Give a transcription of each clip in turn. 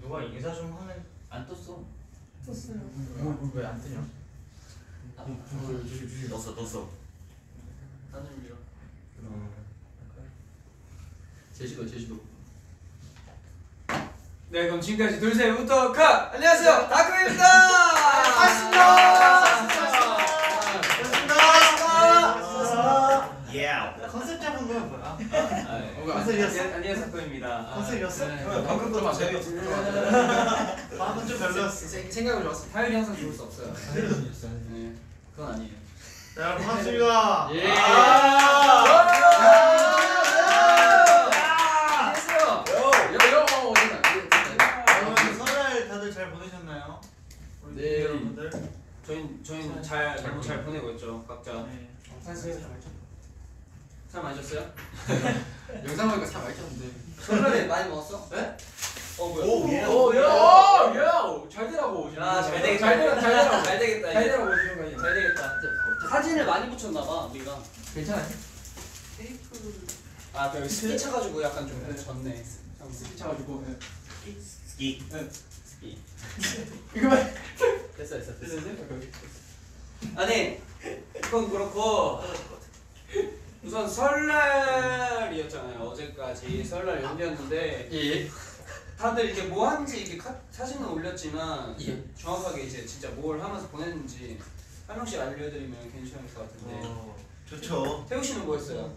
누가 인사 좀 하면 안 떴어. 떴어요. 뭐왜안 뜨냐? 주시 주시 넣었어 넣었어 나는 밀어. 제시도 제시도. 네 그럼 지금까지 둘셋부터 컷! 안녕하세요 다크입니다 컨셉이었어? 안녕하세요. 사건입니다. 컨셉이었어? 방금 거좀 재미없어. 방금 좀 별로였어. 생각을 좋았어. 타율이 항상 좋을 수 없어요. 사진이었어요. 네. 그건 아니에요. 자 여러분 반갑습니다. 예. 잘 네. 여러분들? 저희는 저희는 잘 너무 잘 보내고 있죠 각자. 네. 살 많이 졌어요? 영상 보니까 참 많이 쪘는데. 설날에 많이 먹었어? 네? 어 뭐야? 오, 예. 오, 야, 야, 잘 되라고. 야, 잘 되겠다. 잘 되라, 잘 되라고. 잘 되겠다. 잘. 되라고 오시는 거 아니야? 잘 되겠다. 사진을 많이 붙였나 봐 우리가. 괜찮아요? 아, 그 스키 차가지고 약간 좀 졌네. 스키 차가지고. 스키 스키. 이거 봐. 됐어, 됐어, 됐어. 아니, 그건 그렇고 우선 설날이었잖아요. 어제까지 설날 연휴였는데 예. 다들 이제 뭐 하는지 이렇게 카, 사진은 올렸지만 예. 정확하게 이제 진짜 뭘 하면서 보냈는지 한 명씩 알려드리면 괜찮을 것 같은데. 어, 좋죠 태우 씨는 뭐 했어요?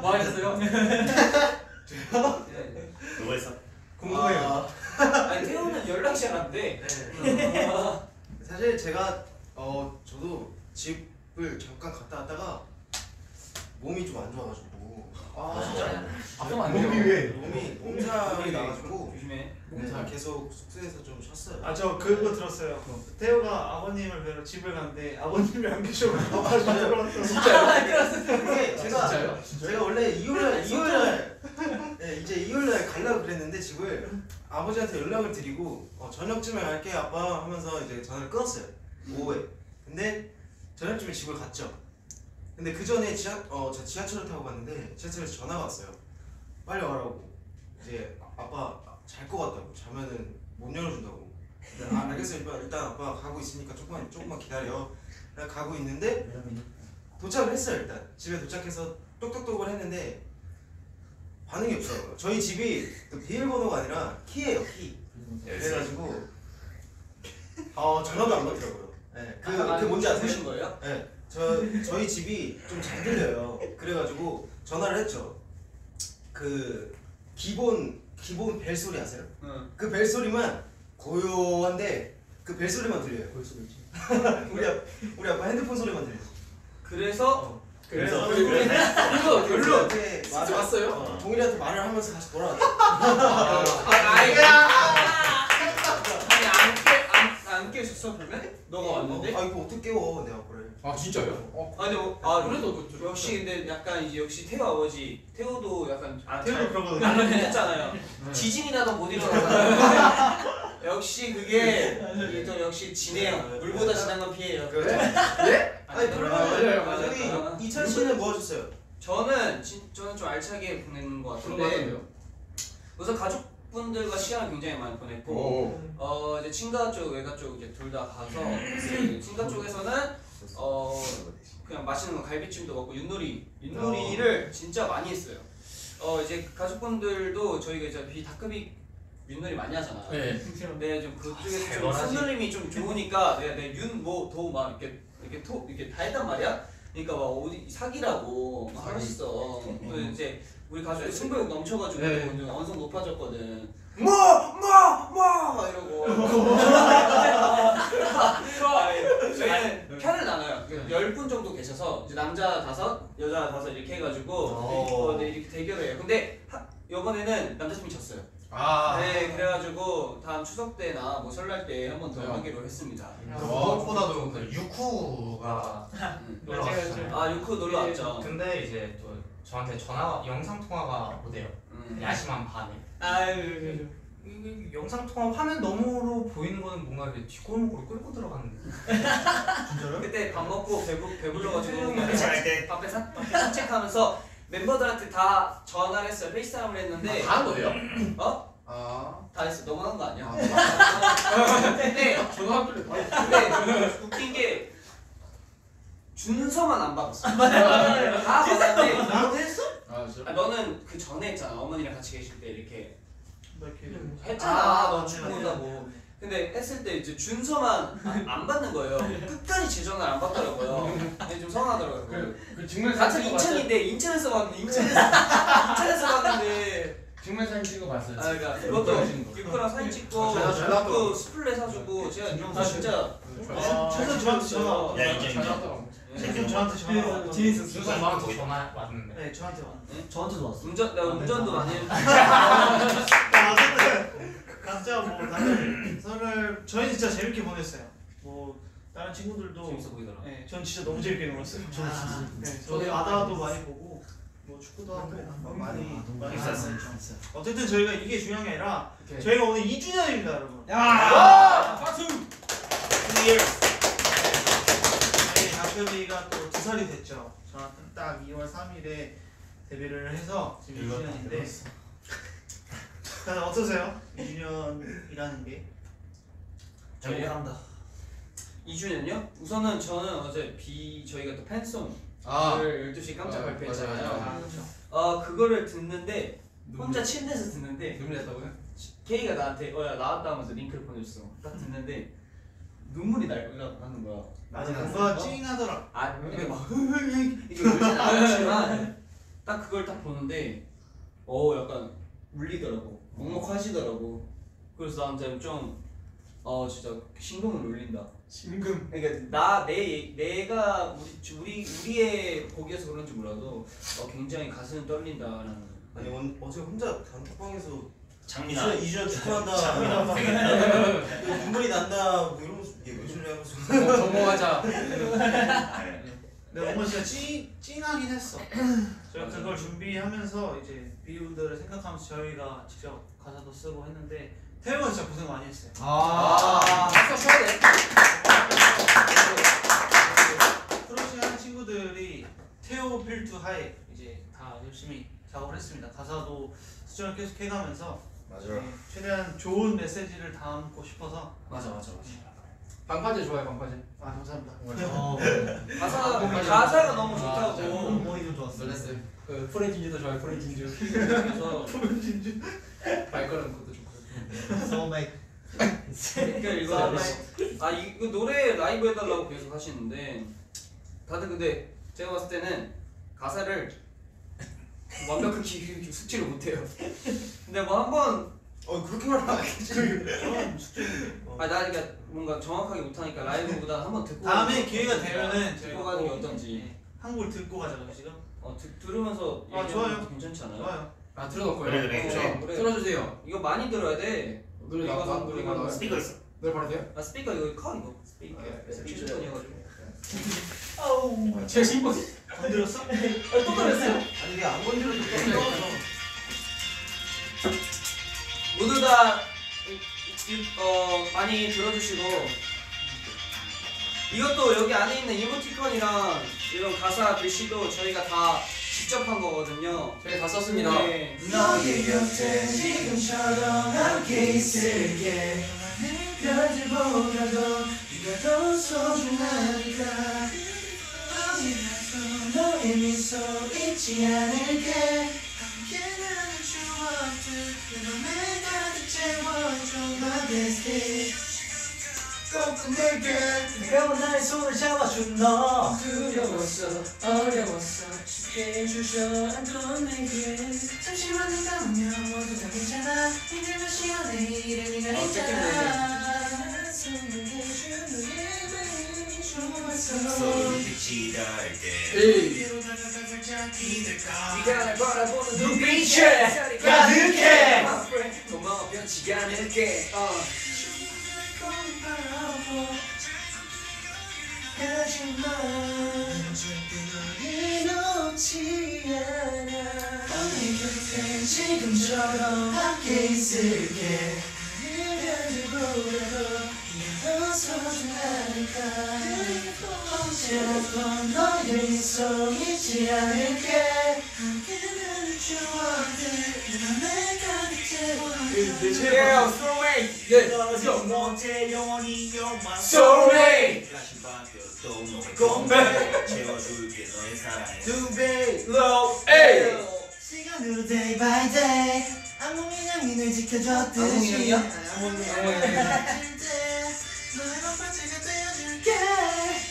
뭐 하셨어요? 네. 누가 했어? 궁금해요. 아니 태우는 연락이 잘안 돼. 사실 제가 어 저도 집을 잠깐 갔다 왔다가 몸이 좀 안 좋아가지고. 아 진짜? 아프면 안 돼요. 몸이 몸살이 나가지고. 조심해. 몸살 계속 숙소에서 좀 쉬었어요. 아 저 그거 들었어요. 태호가 아버님을 뵈러 집을 갔는데 아버님이 안 계셔서 다시 들어왔어 근데 제가 진짜요? 제가 원래 이월날 이월날 네, 이제 이월날 가려고 그랬는데 집을 아버지한테 연락을 드리고 어, 저녁쯤에 갈게 아빠 하면서 이제 전화를 끊었어요. 오후에. 근데 저녁쯤에 집을 갔죠. 근데 그 전에 지하 어 저 지하철을 타고 갔는데 지하철에서 전화가 왔어요. 빨리 와라고. 이제 아- 아빠 잘 것 같다고 자면은 못 열어준다고. 근데 아 알겠어 일단 일단 아빠 가고 있으니까 조금만 조금만 기다려. 그냥 가고 있는데 도착을 했어요 일단 집에 도착해서 똑똑똑을 했는데 반응이 없어요. 저희 집이 그 비밀번호가 아니라 키예요 키. 그래가지고 어 전화도 안 받더라고요. 네, 그, 아, 그 뭔지 아세요? 보신 거예요? 네, 저 저희 집이 좀 잘 들려요. 그래가지고 전화를 했죠. 그 기본 기본 벨 소리 아세요? 응. 그 벨 소리만 고요한데 그 벨 소리만 들려요. 볼 수도 있지. 우리 아, 우리 아빠 핸드폰 소리만 들려. 그래서 그래서 이거 별로 별로. 이렇게 말을- 왔어요? 어, 동일한테 말을 하면서 다시 돌아왔죠. 아니 안 깨셨어 그러면? 너가 왔는데? 아 이거 어떻게 깨워 내 아빠를. 아 진짜요? 어. 아니 뭐, 아 그래도 그 좀- 역시 근데 약간 이제 역시 태우 아버지 태우도 약간 아 태호도 그러거든요 안 했잖아요. 네. 지진이 나도 못 일어나잖아요. 역시 그게 이게 또 역시 진해요. 물보다 진한 건 피해요. 그렇죠. 예? 아니 맞아요, 그러면 맞아요. 저기 이찬 씨는 뭐 하셨어요? 저는 진, 저는 좀 알차게 보내는 것 그런 거 같은데 같은데요? 우선 가족 분들과 시간을 굉장히 많이 보냈고 오. 어 이제 친가 쪽 외가 쪽 이제 둘 다 가서 그 친가 쪽에서는 어 그냥 맛있는 거 갈비찜도 먹고 윷놀이 윷놀이를 진짜 많이 했어요. 어 이제 가족분들도 저희가 이제 비 다크비 윷놀이 많이 하잖아. 네. 근데 좀 그쪽에서 좀 대단하지. 손놀림이 좀 좋으니까 내가 내윤뭐도막 이렇게 이렇게 토 이렇게 다 했단 말이야. 그러니까 막 어디 사기라고 막 하셨어. 또 이제 우리 가족이 승부욕 넘쳐가지고 네. 완성 높아졌거든. 뭐뭐뭐 이러고. 아니, 저희는 편을 나눠요. 열 분 정도 계셔서 이제 남자 다섯, 여자 다섯 이렇게 해가지고 어, 네, 이렇게 대결을 해요. 근데 하, 이번에는 남자팀이 졌어요. 아. 네, 그래가지고 다음 추석 때나 뭐 설날 때 한 번 더 네. 하기로 했습니다. 무엇보다도 그 유쿠가 음. 놀러 왔어요. 아 유쿠 놀러 왔죠. 근데 이제 또 저한테 전화 영상 통화가 오대요. 음. 야심한 밤에. 아유, 영상 통화 화면 너머로 보이는 거는 뭔가 이렇게 뒷골목으로 끌고 들어가는데. 진짜로? 진짜요? 그때 밥 먹고 배부 배불러가지고 잘할 때. 밥에 산 밖에 산책하면서 멤버들한테 다 전화를 했어요. 페이스타임을 했는데 다 한 거예요? 어? 아. 다 했어. 너무 한 거 아니야? 아. 근데 초등학교 때 다. 근데 웃긴 게 준서만 안 받았어. 다 받았는데 나도 했어? 아 진짜. 아, 너는 그 전에 했잖아. 어머니랑 같이 계실 때 이렇게 뭐. 했잖아. 아, 너. 온다고. 근데 했을 때 이제 준서만 안, 안 받는 거예요. 끝까지 제 전화를 안 받더라고요. 근데 좀 서운하더라고요. 그, 그 증명 같은 사진 찍어봤어요? 인천인데 인천에서 봤는데 인천에서 인천에서 봤는데 증명 사진 찍어봤어요. 아 그러니까 그것도. 빅프랑 사진 찍고. 그 스플레 사주고 제가 아, 진짜 아, 최선 저한테 전화. 야, 이게 최선 저한테 전화. 뒤에 있었어. 준서 나한테 전화 왔는데. 네, 저한테 왔네. 저한테도 왔어. 운전 내가 운전도 많이 해. 아, 어쨌든 각자 뭐 다들 설을 저희 진짜 재밌게 보냈어요. 뭐 다른 친구들도 재밌어 보이더라. 네, 전 진짜 너무 재밌게 놀았어요. 저도 진짜. 네, 저희 아다도 많이 보고 뭐 축구도 하고 뭐 많이 많이 있었어요. 했어요. 어쨌든 저희가 이게 중요한 게 아니라. 저희가 오늘 2주년입니다, 여러분. 야! 박수! 저희 다큐비가 또 두 살이 됐죠. 저한테 딱 2월 3일에 데뷔를 해서 지금 2주년인데 다들 어떠세요? 2주년이라는 게? 저희요? 잘한다. 2주년요? 우선은 저는 어제 비 저희가 또 팬송을 아. 12시 깜짝 아, 발표했잖아요. 맞아요. 아, 그렇죠. 어 그거를 듣는데 혼자 침대에서 듣는데 눈물 났다고요? 케이가 나한테 어야 나왔다 하면서 링크를 보내줬어. 딱 듣는데 눈물이 날 나는 거야. 맞아. 뭔가 찡하더라. 아 이게 막 이게 울진 않았지만 딱 그걸 딱 보는데 어 약간 울리더라고 먹먹하시더라고 그래서 나한테 좀어 진짜 신경을 울린다 심금. 그러니까 나 내 내가 우리 우리 우리의 보기에서 그런지 몰라도 어, 굉장히 가슴이 떨린다라는 아니 원, 어제 혼자 단톡방에서 장민아. 2주년, 2주년 축하한다 장민아. 그 눈물이 난다 뭐 이러면서 이게 왜 소리 하면서 정모하자. 근데 원건 씨가 찡, 찡하긴 했어. 저희 가 그걸 준비하면서 이제 비유들을 생각하면서 저희가 직접 가사도 쓰고 했는데 태영은 진짜 고생 많이 했어요. 아. 박수 쳐야 돼. 프로시 하는 친구들이 테오 필투 하에 이제 다 열심히 작업을 했습니다. 가사도 수정을 계속 해가면서 네, 최대한 좋은 메시지를 담고 싶어서 맞아 맞아 맞아 방파제 좋아요, 방파제. 아 감사합니다. 어. 가사 아, 가사가 너무 아, 좋다고 진짜. 머리도 좋았어. 놀랐어요. 그 프렌진주도 좋아요. 프렌진주. 그래서 발걸음 것도 좋고. 소맥. 댓글 읽어 아 이거 노래 라이브 해달라고 계속 하시는데 다들 근데 제가 봤을 때는 가사를 완벽하게 숙지를 못해요 근데 뭐 한번 어 그렇게 말하면 안 되지 숙제인데. 아나 그러니까 뭔가 정확하게 못하니까 라이브보다 한번 듣고 다음에 가는 기회가 거 되면은 듣고 가는 게 어떤지 네, 한 곡을 듣고 가자고요 지금. 어 드, 들으면서 아, 좋아요. 괜찮지 않아요? 좋아요. 아, 틀어놓고요. 그래, 그래, 그래. 어, 틀어주세요. 이거 많이 들어야 돼 노래 나와. 노래 나와. 스피커 있어. 노래 바로 돼요? 아 스피커 이거 커 이거 스피커 네, 스피커이어가지고 아우. 제 신고. 건드렸어? 또 그랬어요 아니 이게 안 건드려도 또 떨어져 모두 다 어, 많이 들어주시고 이것도 여기 안에 있는 이모티콘이랑 이런 가사 글씨도 저희가 다 직접 한 거거든요. 저희 다 썼습니다. 네. 너의 곁에 지금처럼 함께 있을게 별들보다도 네가 더 소중하니까 너의 미소 잊지 않을게. 함께하는 추억들 내 맘에 가득 채워줘 My bestie 꼭 내게 내가 나의 손을 잡아준 너. 두려웠어, 어려웠어, 쉽게 안던 내게. 잠시만 눈 감으면 모두 다 괜찮아. 힘들면 쉬어 내일은 네가 어, 있잖아 어. 곁에 지금처럼 함께 있을게 네가 더 소중하니까 언제라도 너의 잊지 않을게 함께하는 추억들 이 맘에 가득 채워줘 Yeah, soulmate. Yeah, let's go. 못해 영원히 you're my Soulmate. 공백 채워줄게 너의 사랑에 두 배 Low A. 시간으로 day by day 악몽의 양민을 지켜줬듯이 악몽이랑이야? 악몽이랑 너의 되어줄게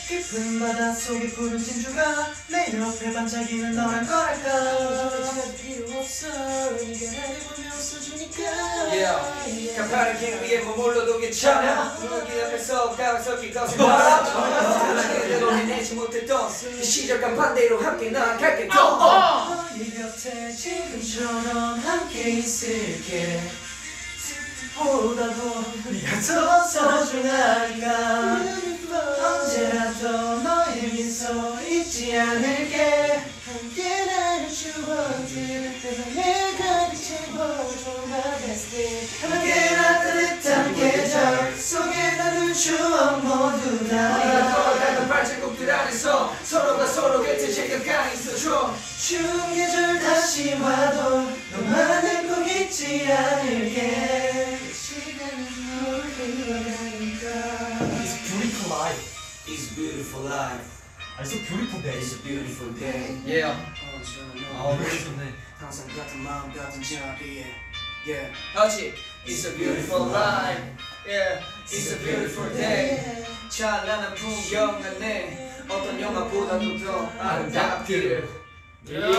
깊은 바닷속의 푸른 진주가 내 옆에 반짝이는 너란 거랄까 필요 없어 네가 나를 보며 웃어주니까 Yeah. 가파른 길 위에 머물러도 괜찮아. 무기 앞에서 가슴 바라. 내가 해내지 못했던 그 시절 간반대로 함께 나갈게. Go on. 너의 곁에 지금처럼 함께 있을게 보다도 네가 더 소중하니까 언제라도 너의 미소 잊지 않을게. 함께 나를 추억들 세상에 가득 채워줘 my bestie 함께 나 따뜻한 계절 속에 나눈 추억 모두 다 걸어가던 발자국들 안에서 서로가 서로 곁에 가 있어줘. 추운 계절 다시 와도 너만을 꼭 잊지 않을게 It's beautiful life. It's beautiful life It's a beautiful day. It's a beautiful day Yeah. 아 너무 좋네. 항상 같은 마음 같은 자리에 yeah 같이. It's a beautiful life. Yeah. It's a beautiful day. 찬란한 풍경 안에 어떤 영화보다도 더 아름답기를. Yeah.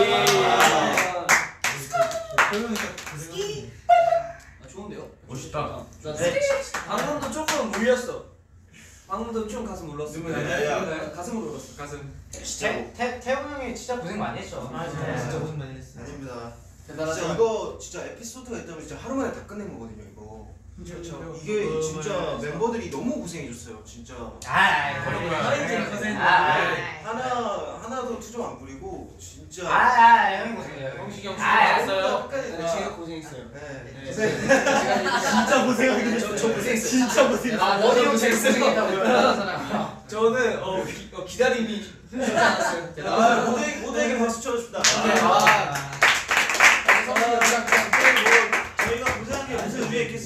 그러니까 고생하네. 아, 좋은데요? 멋있다. 나 방금도 조금 물렸어. 방금도 좀 가슴 울렀어. 누구야? 누구야? 가슴으로 울었어. 가슴. 진짜 태 태용 형이 진짜 고생 많이 했죠. 아 진짜 진짜 고생 많이 했어. 아닙니다 대단하죠. 진짜 이거 진짜 에피소드가 있다면 진짜 하루 만에 다 끝낸 거거든요 이거 그렇죠. 이게 진짜 멤버들이 너무 고생해줬어요 진짜 아, 그런 거야. 고생. 하나 하나도 투정 안 부리고 진짜 아, 형이 고생해요. 형식이 형 아, 수고하셨어요. 네, 제가 고생했어요. 네. 네. 고생 진짜 고생하긴 저. 저 고생했어요. 진짜 고생. 아, 머리 고생했다고요. 저는 어, 기, 어 기다림이 쉽지 않았어요. 아 모두에게 모두에게 박수 쳐줍시다 아.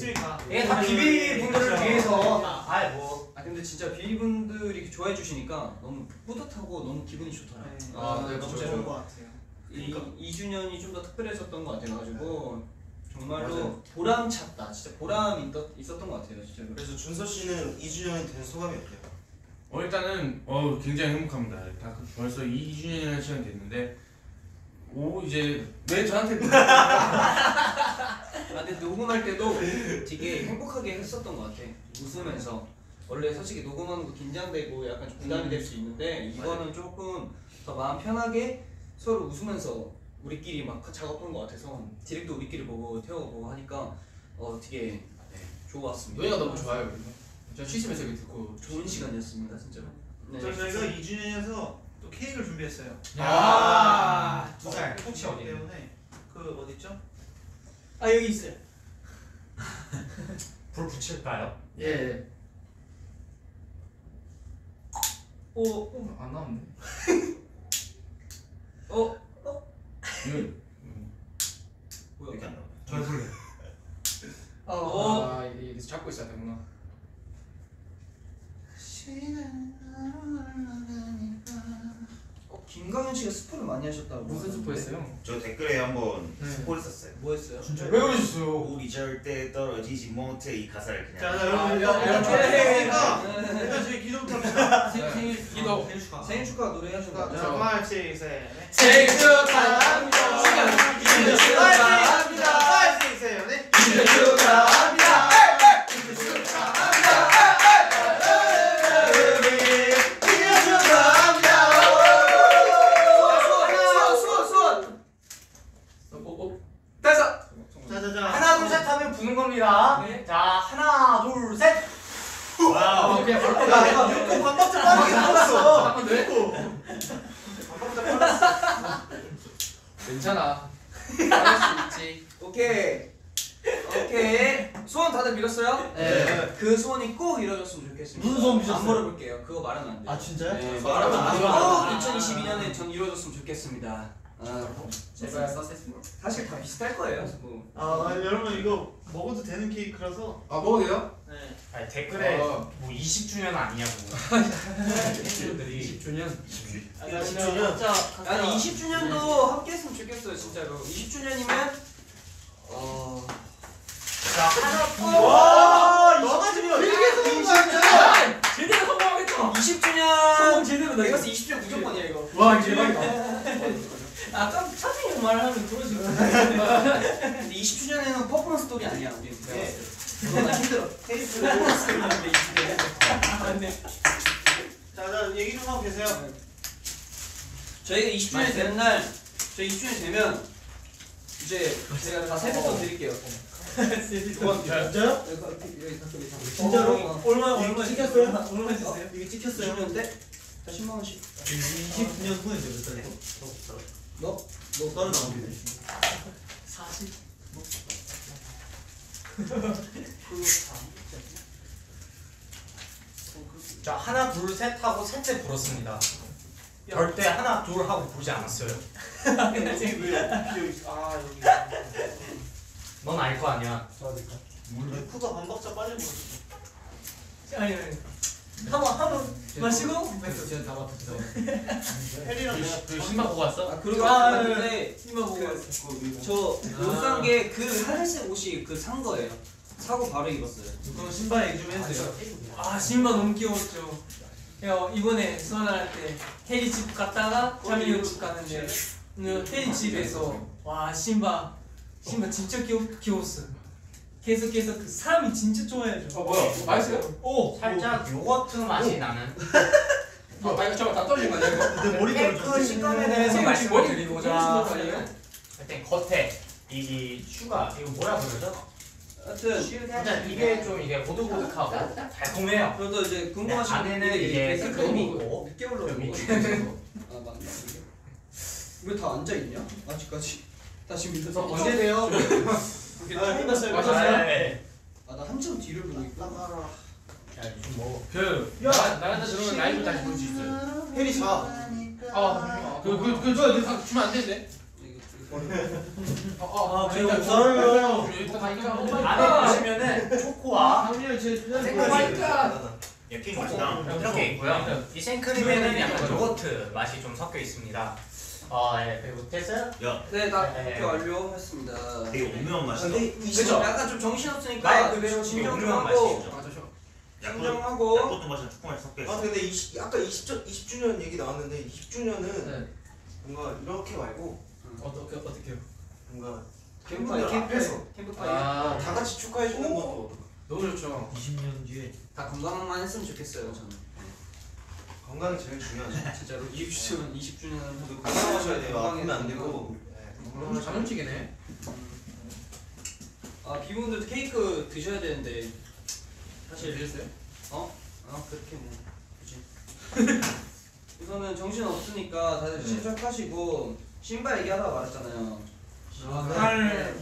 있겠습니까 이게 다 비비 분들을 위해서. 아, 뭐. 아 근데 진짜 비리분들이 이렇게 좋아해 주시니까 너무 뿌듯하고 너무 기분이 좋더라고요. 아, 네, 너무 진짜 좋은 것 같아요 이 2주년이 좀 더 특별했었던 것 같아가지고 정말로 맞아요. 보람 찼다. 진짜 보람 있, 있었던 것 같아요, 진짜로. 그래서 준서 씨는 2주년이 된 소감이 어때요? 어 일단은 어 굉장히 행복합니다. 다 그- 벌써 2주년이라는 시간이 됐는데 오 이제 왜 저한테 아 근데 녹음할 때도 되게 행복하게 했었던 것 같아. 웃으면서. 원래 솔직히 녹음하는 거 긴장되고 약간 좀 부담이 될 수 있는데 이거는 조금 더 마음 편하게 서로 웃으면서 우리끼리 막 작업한 것 같아서 디렉도 우리끼리 보고 태워보고 하니까 어 되게 네, 좋았습니다. 노래가 너무 좋아요. 그래서. 저 쉬시면서 듣고 좋은 시간이었습니다, 진짜로. 네. 저 저희가 2주년이어서 또 케이크를 준비했어요 아, 두 살. 꼭 치기 때문에 그 어딨죠? 아 여기 있어요 불 붙일까요? 예. 오, 어, 안 나왔네. 어, 이거 뭐야? 이렇게 안 나와요 잘 불러. 어. 아, 이게 이게 잡고 있어야 되구나. 어, 김강현 씨가 스포를 많이 하셨다고. 무슨 스포 했어요? 저 댓글에 한번 네. 스포를 썼어요. 뭐 했어요? 왜 그러셨어요? 우리 절대 떨어지지 못해 이 가사를 자, 그냥 자 여러분 야, 야, 일단 야, 준비했으니까 일단 저희 기도부터 합시다 생- 생일 기도. 생일 축하. 생일 축하 노래 해준다. 자, 5, 6, 7 생일 축하합니다. 생일 축하합니다. 5, 6, 7 네. 생일 축하합니다. 겁니다. 자, 하나, 둘, 셋. 어, 그냥 바로 야 내가 뮤코 반박자 빠르게 나왔어 한번 돼? 괜찮아. 할수 있지. 오케이. 오케이. 소원 다들 빌었어요? 네. 그 소원이 꼭 이루어졌으면 좋겠습니다. 무슨 소원 비셨어요? 안 물어볼게요. 그거 말하면 안 돼요. 아 진짜요? 네, 저 말하면 안 돼요. 아, 2022년에 전 이루어졌으면 좋겠습니다. 아, 제발 사실 다 비슷할 거예요. 뭐. 아 여러분 이거 먹어도 되는 케이크라서 아 먹어도 돼요? 네. 아니 댓글에 어. 뭐 20주년 아니냐고. 팬분들이 20주년. 아, 20주년? 아니 20주년도 함께 했으면 좋겠어요 진짜로. 20주년이면 어. 자 하나 와 너가지고 되게 성공 거야 제대로 성공하겠죠. 20주년. 성공 제대로 나 이거 20주년 무조건이야 이거. 와 대박이다 아까 차승이 말하면 들어주고 근데 20주년에는 퍼포먼스 스토리 아니야. 우리. 그거 나 힘들어. 케이스를 퍼포먼스 스토리인데 20주년. 자자 얘기 좀 하고 계세요 저희가 20주년 되는 날 저희 20주년 되면 이제 제가 다 세뱃돈 드릴게요. 진짜요? 진짜로? 얼마 얼마 찍혔어요? 얼마 주세요? 이게 찍혔어요? 20주년인데 10만 원씩. 20년 후에 몇 살이고? 너? 너 다른 나오게 돼 40자 하나 둘 셋 하고 셋째 불었습니다. 절대 하나 둘 하고 부르지 않았어요. 아 여기 넌 알 거 아니야. 쿠가 반박자 빨리 먹었어 아니 아니 한번 한번 마시고? 제가 다 맡았어 혜리랑 내가 그 신발 보고 왔어? 아 그리고 아, 근데 이마 보고 왔어. 저못산 게그 하늘색 옷이 그 산 거예요. 사고 바로 입었어요. 그럼 신발 얘기 좀 해주세요. 아 신바 너무 귀여웠죠. 야 이번에 수원할 때 혜리 집 갔다가 자민이 형집 갔는데 그 혜리 집에서 와 신바 신바 진짜 귀여, 귀여웠어 계속해서 그 사람이 진짜 좋아해줘 어 뭐야? 맛있어요? 오 살짝 요거트 맛이 나는. 아 이거 잠깐 다 떨린 거 아니야 이거? 근데 머리카락 그좀 식감에 대해서 말씀을 드리고자 자, 하면 일단 겉에 이, 이 슈가 이거 뭐라 그러죠? 하여튼 일단 이게 좀 이게 오독오독하고 달콤해요. 그래도 이제 궁금하신 안에는 분들이 이제 댓글 크림이 좀 있고 늦게 올라오고 여기 아 맞나? 왜다 앉아 있냐? 아직까지 다시 밑에서 언제 돼요? 아 끝났어요 맞아. 끝났어요 네. 아나 한참 뒤를 보고 있고 야좀 먹어. 그 야! 나- 나간다 들으면 라이브 다시 볼 수 있어요 혜리 자 아 그 그 그저 이거 주면 안 되는데 아, 그러니까 제가 기다려요. 안에 보시면은 초코와 제 생크림이 예킹 맛이다. 이렇게 있고요. 이 생크림에는 약간 요거트 맛이 좀 섞여 있습니다. 어, 예, 그리고 됐어요? 야, 네 나 네. 이렇게 완료했습니다 되게 오묘한 맛이다. 그죠? 약간 좀 정신없으니까 말 그대로 진정 좀 오묘한 하고 맛이죠. 약간 진정하고 약것도 맛이랑 초코 맛이 섞여 아 있어. 근데 20, 아까 20주, 20주년 얘기 나왔는데 20주년은 네. 뭔가 이렇게 말고 어떻게 어떻게요? 뭔가 캠프파이 팬분들 캠프 앞에서 캠프파이 아다 같이 축하해 주는 것도 너무 좋죠 20년 뒤에 다 건강만 했으면 좋겠어요 저는 건강이 제일 중요하죠. 진짜로. 20주년 20주년 건강하셔야 돼요. 아프면 안 되고. 너무 자존지게네. 아 비분들도 케이크 드셔야 되는데. 사실 드렸어요? 어? 아 그렇게 뭐 굳이. 우선은 정신 없으니까 다들 침착하시고 신바 얘기하다가 말했잖아요. 아,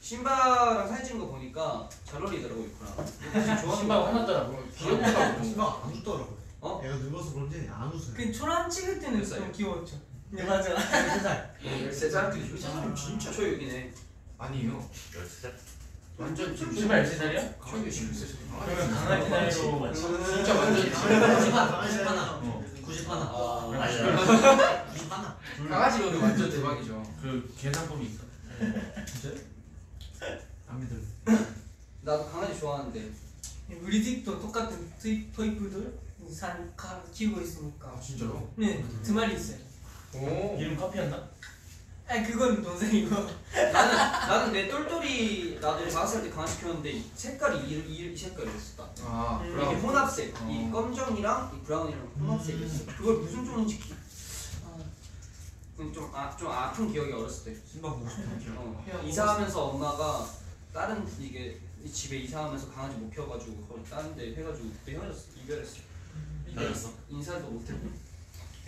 신바랑 사진 찍은 거 보니까 잘 어울리더라고 좋아하는 신발 거. 화났더라고 귀엽다고 신발 안 웃더라고요 어? 얘가 늙어서 그런지 안 웃어요. 그 초란 찍을 때는 좀 귀여웠죠. 네. 맞아. 13살. 13살? 이 사람 진짜 초육이네. 아니요. 13살? 완전 신발 13살이야? 초기 13살 그러면 강아지 나이로 진짜 완전 90 하나. 90 하나. 90 하나. 아 맞아요. 90 하나. 강아지로는 완전 대박이죠. 그 계산법이 있어. 안 믿어요. 나도 강아지 좋아하는데. 우리 집도 똑같은 트이, 토이푸들 산 가, 키우고 있으니까. 아 진짜로? 네 두 마리 있어요. 오. 이름 커피였나? 아니 그건 동생이고. 나는 나는 내 똘똘이 나도 다섯 살때 강아지 키웠는데 색깔이 이, 이, 이 색깔이었어 아 음. 이게 brown. 혼합색. 어. 이 검정이랑 이 brown이랑 혼합색이었어. 그걸 무슨 종인지 기... 아, 좀, 아, 좀 아픈 기억이 어렸을 때. 신발 보고 싶어. 어, 그냥 이사하면서 엄마가 다른 이게 이 집에 이사하면서 강아지 못 키워가지고 거기 다른 데 해가지고 그때 헤어졌어 이별했어 헤어졌어? 인사도 못했고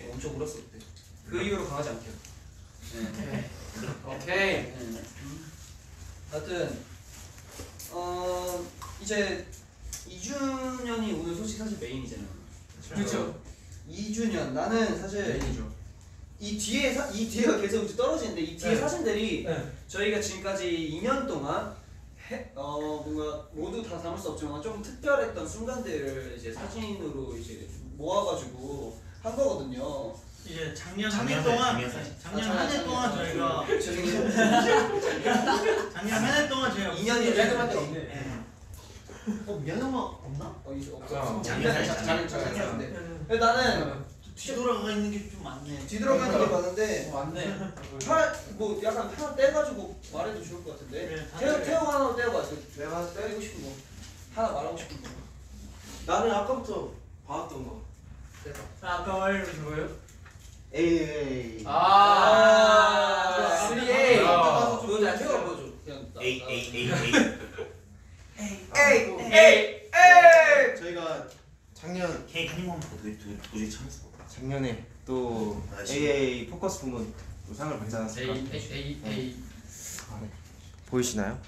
어, 엄청 울었어 그때 그 이후로 강아지 안 키워 네. 오케이 네. 음. 하여튼 어 이제 2주년이 오늘 솔직히 사실 메인이잖아요 그렇죠. 2주년 나는 사실 이 뒤에 사, 이 뒤에가 계속 이제 떨어지는데 이 뒤에 네. 사진들이 네. 저희가 지금까지 2년 동안 해, 어 뭔가 모두 다 담을 수 없지만 좀 특별했던 순간들을 이제 사진으로 이제 모아가지고 한 거거든요. 이제 작년 한 작년 해 동안 작년. 작년 아, 한해 작년, 동안. 저희가 죄송해요. 작년 한 해 동안 저희가 2년이 깔끔할 데 없네. 예. 어 미안한 거 없나? 어 이제 없어. 아, 작년 작년 작년 작년 네. 근데 나는 뒤돌아가 있는 게 좀 많네. 뒤돌아가는 게 많은데 맞네. 하나 뭐 약간 하나 떼가지고 말해도 좋을 것 같은데. 다 태호. 태호 하나 떼어봐. 내가 하나 떼고 싶은 거 하나 말하고 싶은 거. 나는 아까부터 봐왔던 거. 아까 말해준 거예요? A. 아, three three A. A. 아, 보여줘. 태호가 보여줘. 그냥 나- A 나- A A A. A A A. 저희가 작년 케이크 한 입만 먹고 도저히 도저히 참았어. 작년에 또 아. AA 포커스 부문 또 상을 받지 않았을까? A A A A 보이시나요?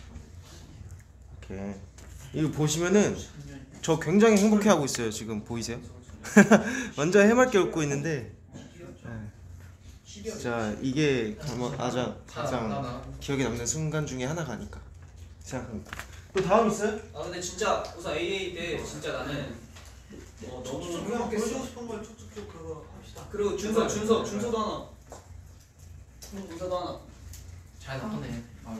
이렇게 이거 보시면은 저 굉장히 행복해하고 있어요. 지금 보이세요? 완전 해맑게 웃고 있는데 네. 진짜 이게 가장 가장, 가장 기억에 남는 순간 중에 하나가 아닐까 생각합니다. 또 다음 있어요? 아 근데 진짜 우선 AA 때 진짜 나는 어, 너무 그냥 보여주고 행복했어. 싶은 걸 툭툭툭 그거 합시다. 그리고 준서 준서 준서도 하나. 준서도 하나. 잘 나왔네. 아유.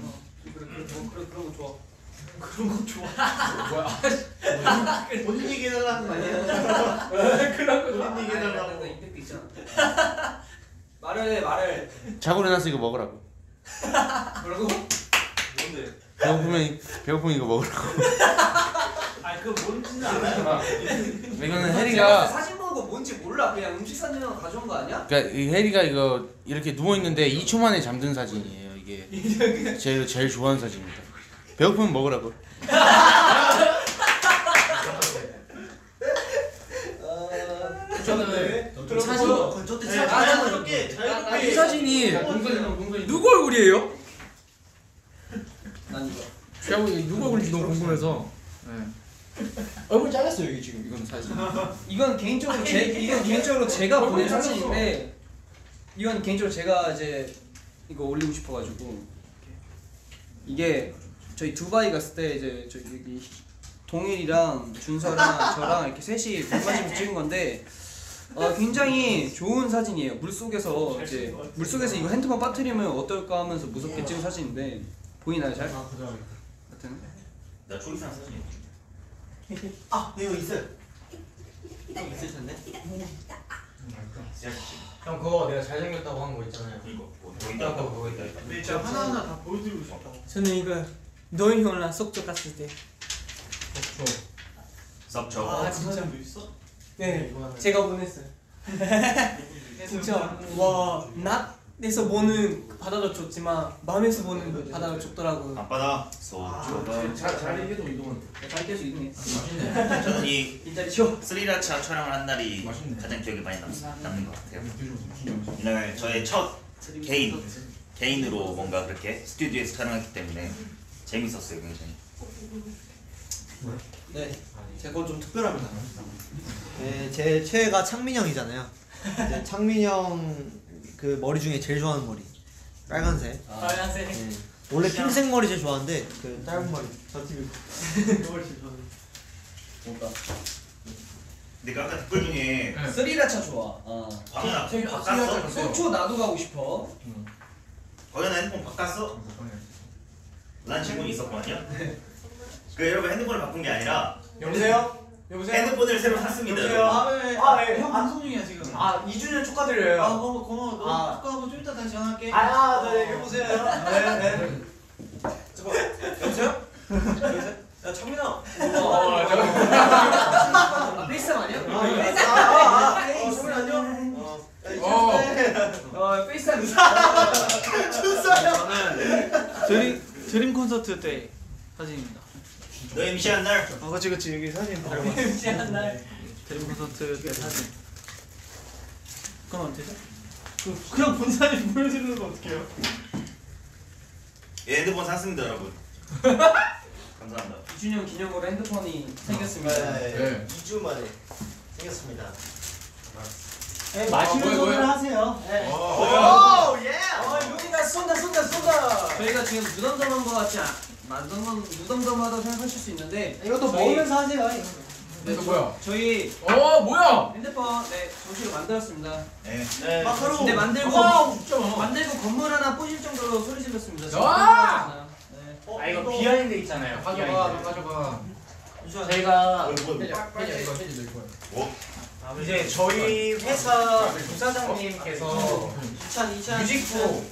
어, 그래 그래 뭐 그래 그런 거 좋아. 그런 거 좋아. 뭐야? 본인 얘기 해달라는 거 아니야? 그런 거 본인 얘기 아, 해달라고. 약간 임팩트 있잖아. 말을 해 말을. 자고 일어나서 이거 먹으라고. 뭐라고? 뭔데? 배고프면 배고프면 이거 먹으라고. 아니 그거 뭔지는 알아요. 이거는 제가 봤을 때 해리가 사진 보는 거 뭔지 몰라. 그냥 음식 사진만 가져온 거 아니야? 그러니까 이 해리가 이거 이렇게 누워 있는데 2초 만에 잠든 사진이에요. 이게 제가 제일 좋아하는 사진입니다. 배고프면 먹으라고. 저는 그럼 사진 뭐 건조 때 네, 자연스럽게 자유롭게 사진이 누구 얼굴이에요? 난 이거. 보기 누구 얼굴인지 너무 궁금해서. 얼굴 잘랐어요 여기 지금 이건 사진. 이건 개인적으로 제 이건 개인적으로 제가 보낸 사진인데 이건 개인적으로 제가 이제 이거 올리고 싶어가지고 이게 저희 두바이 갔을 때 이제 저기 여기 동일이랑 준서랑 저랑 이렇게 셋이 백마지를 찍은 건데 어, 굉장히 좋은 사진이에요. 물 속에서 이제 물 속에서 이거 핸드폰 빠뜨리면 어떨까 하면서 무섭게 찍은 사진인데 보이나요 잘? 아. 하여튼 나 초기상 사진. 아 이거 있어요. 형 있을 텐데. 형 그거 내가 잘생겼다고 한 거 있잖아요. 이거 뭐 여기다 그거 그거 있다. 네, 제가 하나하나 다 보여드리고 싶다. 저는 이거 노인 형이랑 속초 갔을 때. 섭저. 아, 진짜? 사진도 있어? 네, 제가 보냈어요. 진짜 와낮 에서 보는 그 바다도 좋지만 밤에서 보는 그 바다도 좋더라고요. 앞바다 소주가. 잘잘 얘기해도 이동은 잘깰수 있네. 저는 이. 스리라차 촬영을 한 날이 맛있네. 가장 기억에 많이 남, 남는 것 같아요. 음. 이날 저의 첫 개인 개인으로 뭔가 그렇게 스튜디오에서 촬영했기 때문에 재밌었어요 굉장히. 네. 제건좀 특별합니다. 네, 제 최애가 창민 형이잖아요. 이제 창민 형 그 머리 중에 제일 좋아하는 머리 빨간색. 빨간색. 네. 원래 핑색 머리 제일 좋아하는데 그 짧은 머리 저 TV 머리 제일 좋아하는. 뭔가 근데 아까 댓글 중에 스리라차 좋아. 아. 광현아 저기 바꿨어? 속초 나도 가고 싶어. 광현아 핸드폰 바꿨어? 난 질문이 있었거든요. 그 여러분 핸드폰을 바꾼 게 아니라 여보세요? 여보세요? 핸드폰을 새로 샀습니다. 여러분. 아, 네. 형 방송 중이야 지금. 아 2주년 축하드려요. 아 고마워 고마워. 아. 너 축하하고 좀 이따 다시 전화할게. 아, 네, 여보세요. 네, 네. 여보세요? 야 창민아. 아, FaceTime 아니야? 아아아 창민 안녕. 어. 어, FaceTime. 드림 드림 콘서트 때 사진입니다. 너의 미션 날아 그치 그치 여기 사진 다 미안한 날. 드림 콘서트 때 사진. 그건 어때죠? 그 그냥 본 사진 보여주는 거 어떡해요? 예, 핸드폰 샀습니다 여러분. 감사합니다. 2주년 기념으로 핸드폰이 생겼습니다. 네. 2주 만에. 생겼습니다. 네, 마시는 뭐야, 손으로 뭐야? 하세요. 네. Oh yeah. 어 여기다 쏜다 쏜다 쏜다 저희가 지금 무덤덤한 거 같지 않 무덤덤 무덤덤하다고 생각하실 수 있는데 이것도 저희- 먹으면서 하세요. 이거. 네, 이거 뭐야? 저희 어 뭐야? 핸드폰 네 정식으로 만들었습니다 네. 네. 마카롱. 근데 만들고 와 진짜 많아. 만들고 건물 하나 부실 정도로 소리 질렀습니다 야! 건물 하나. 네. 아 이거 behind 있잖아요. 가져가, behind. 가져가. 저희가 뭐, 뭐, 뭐. 혜지 이거 혜지 너 이거. 이제 저희 회사 부사장님께서 2000 2000 뮤직부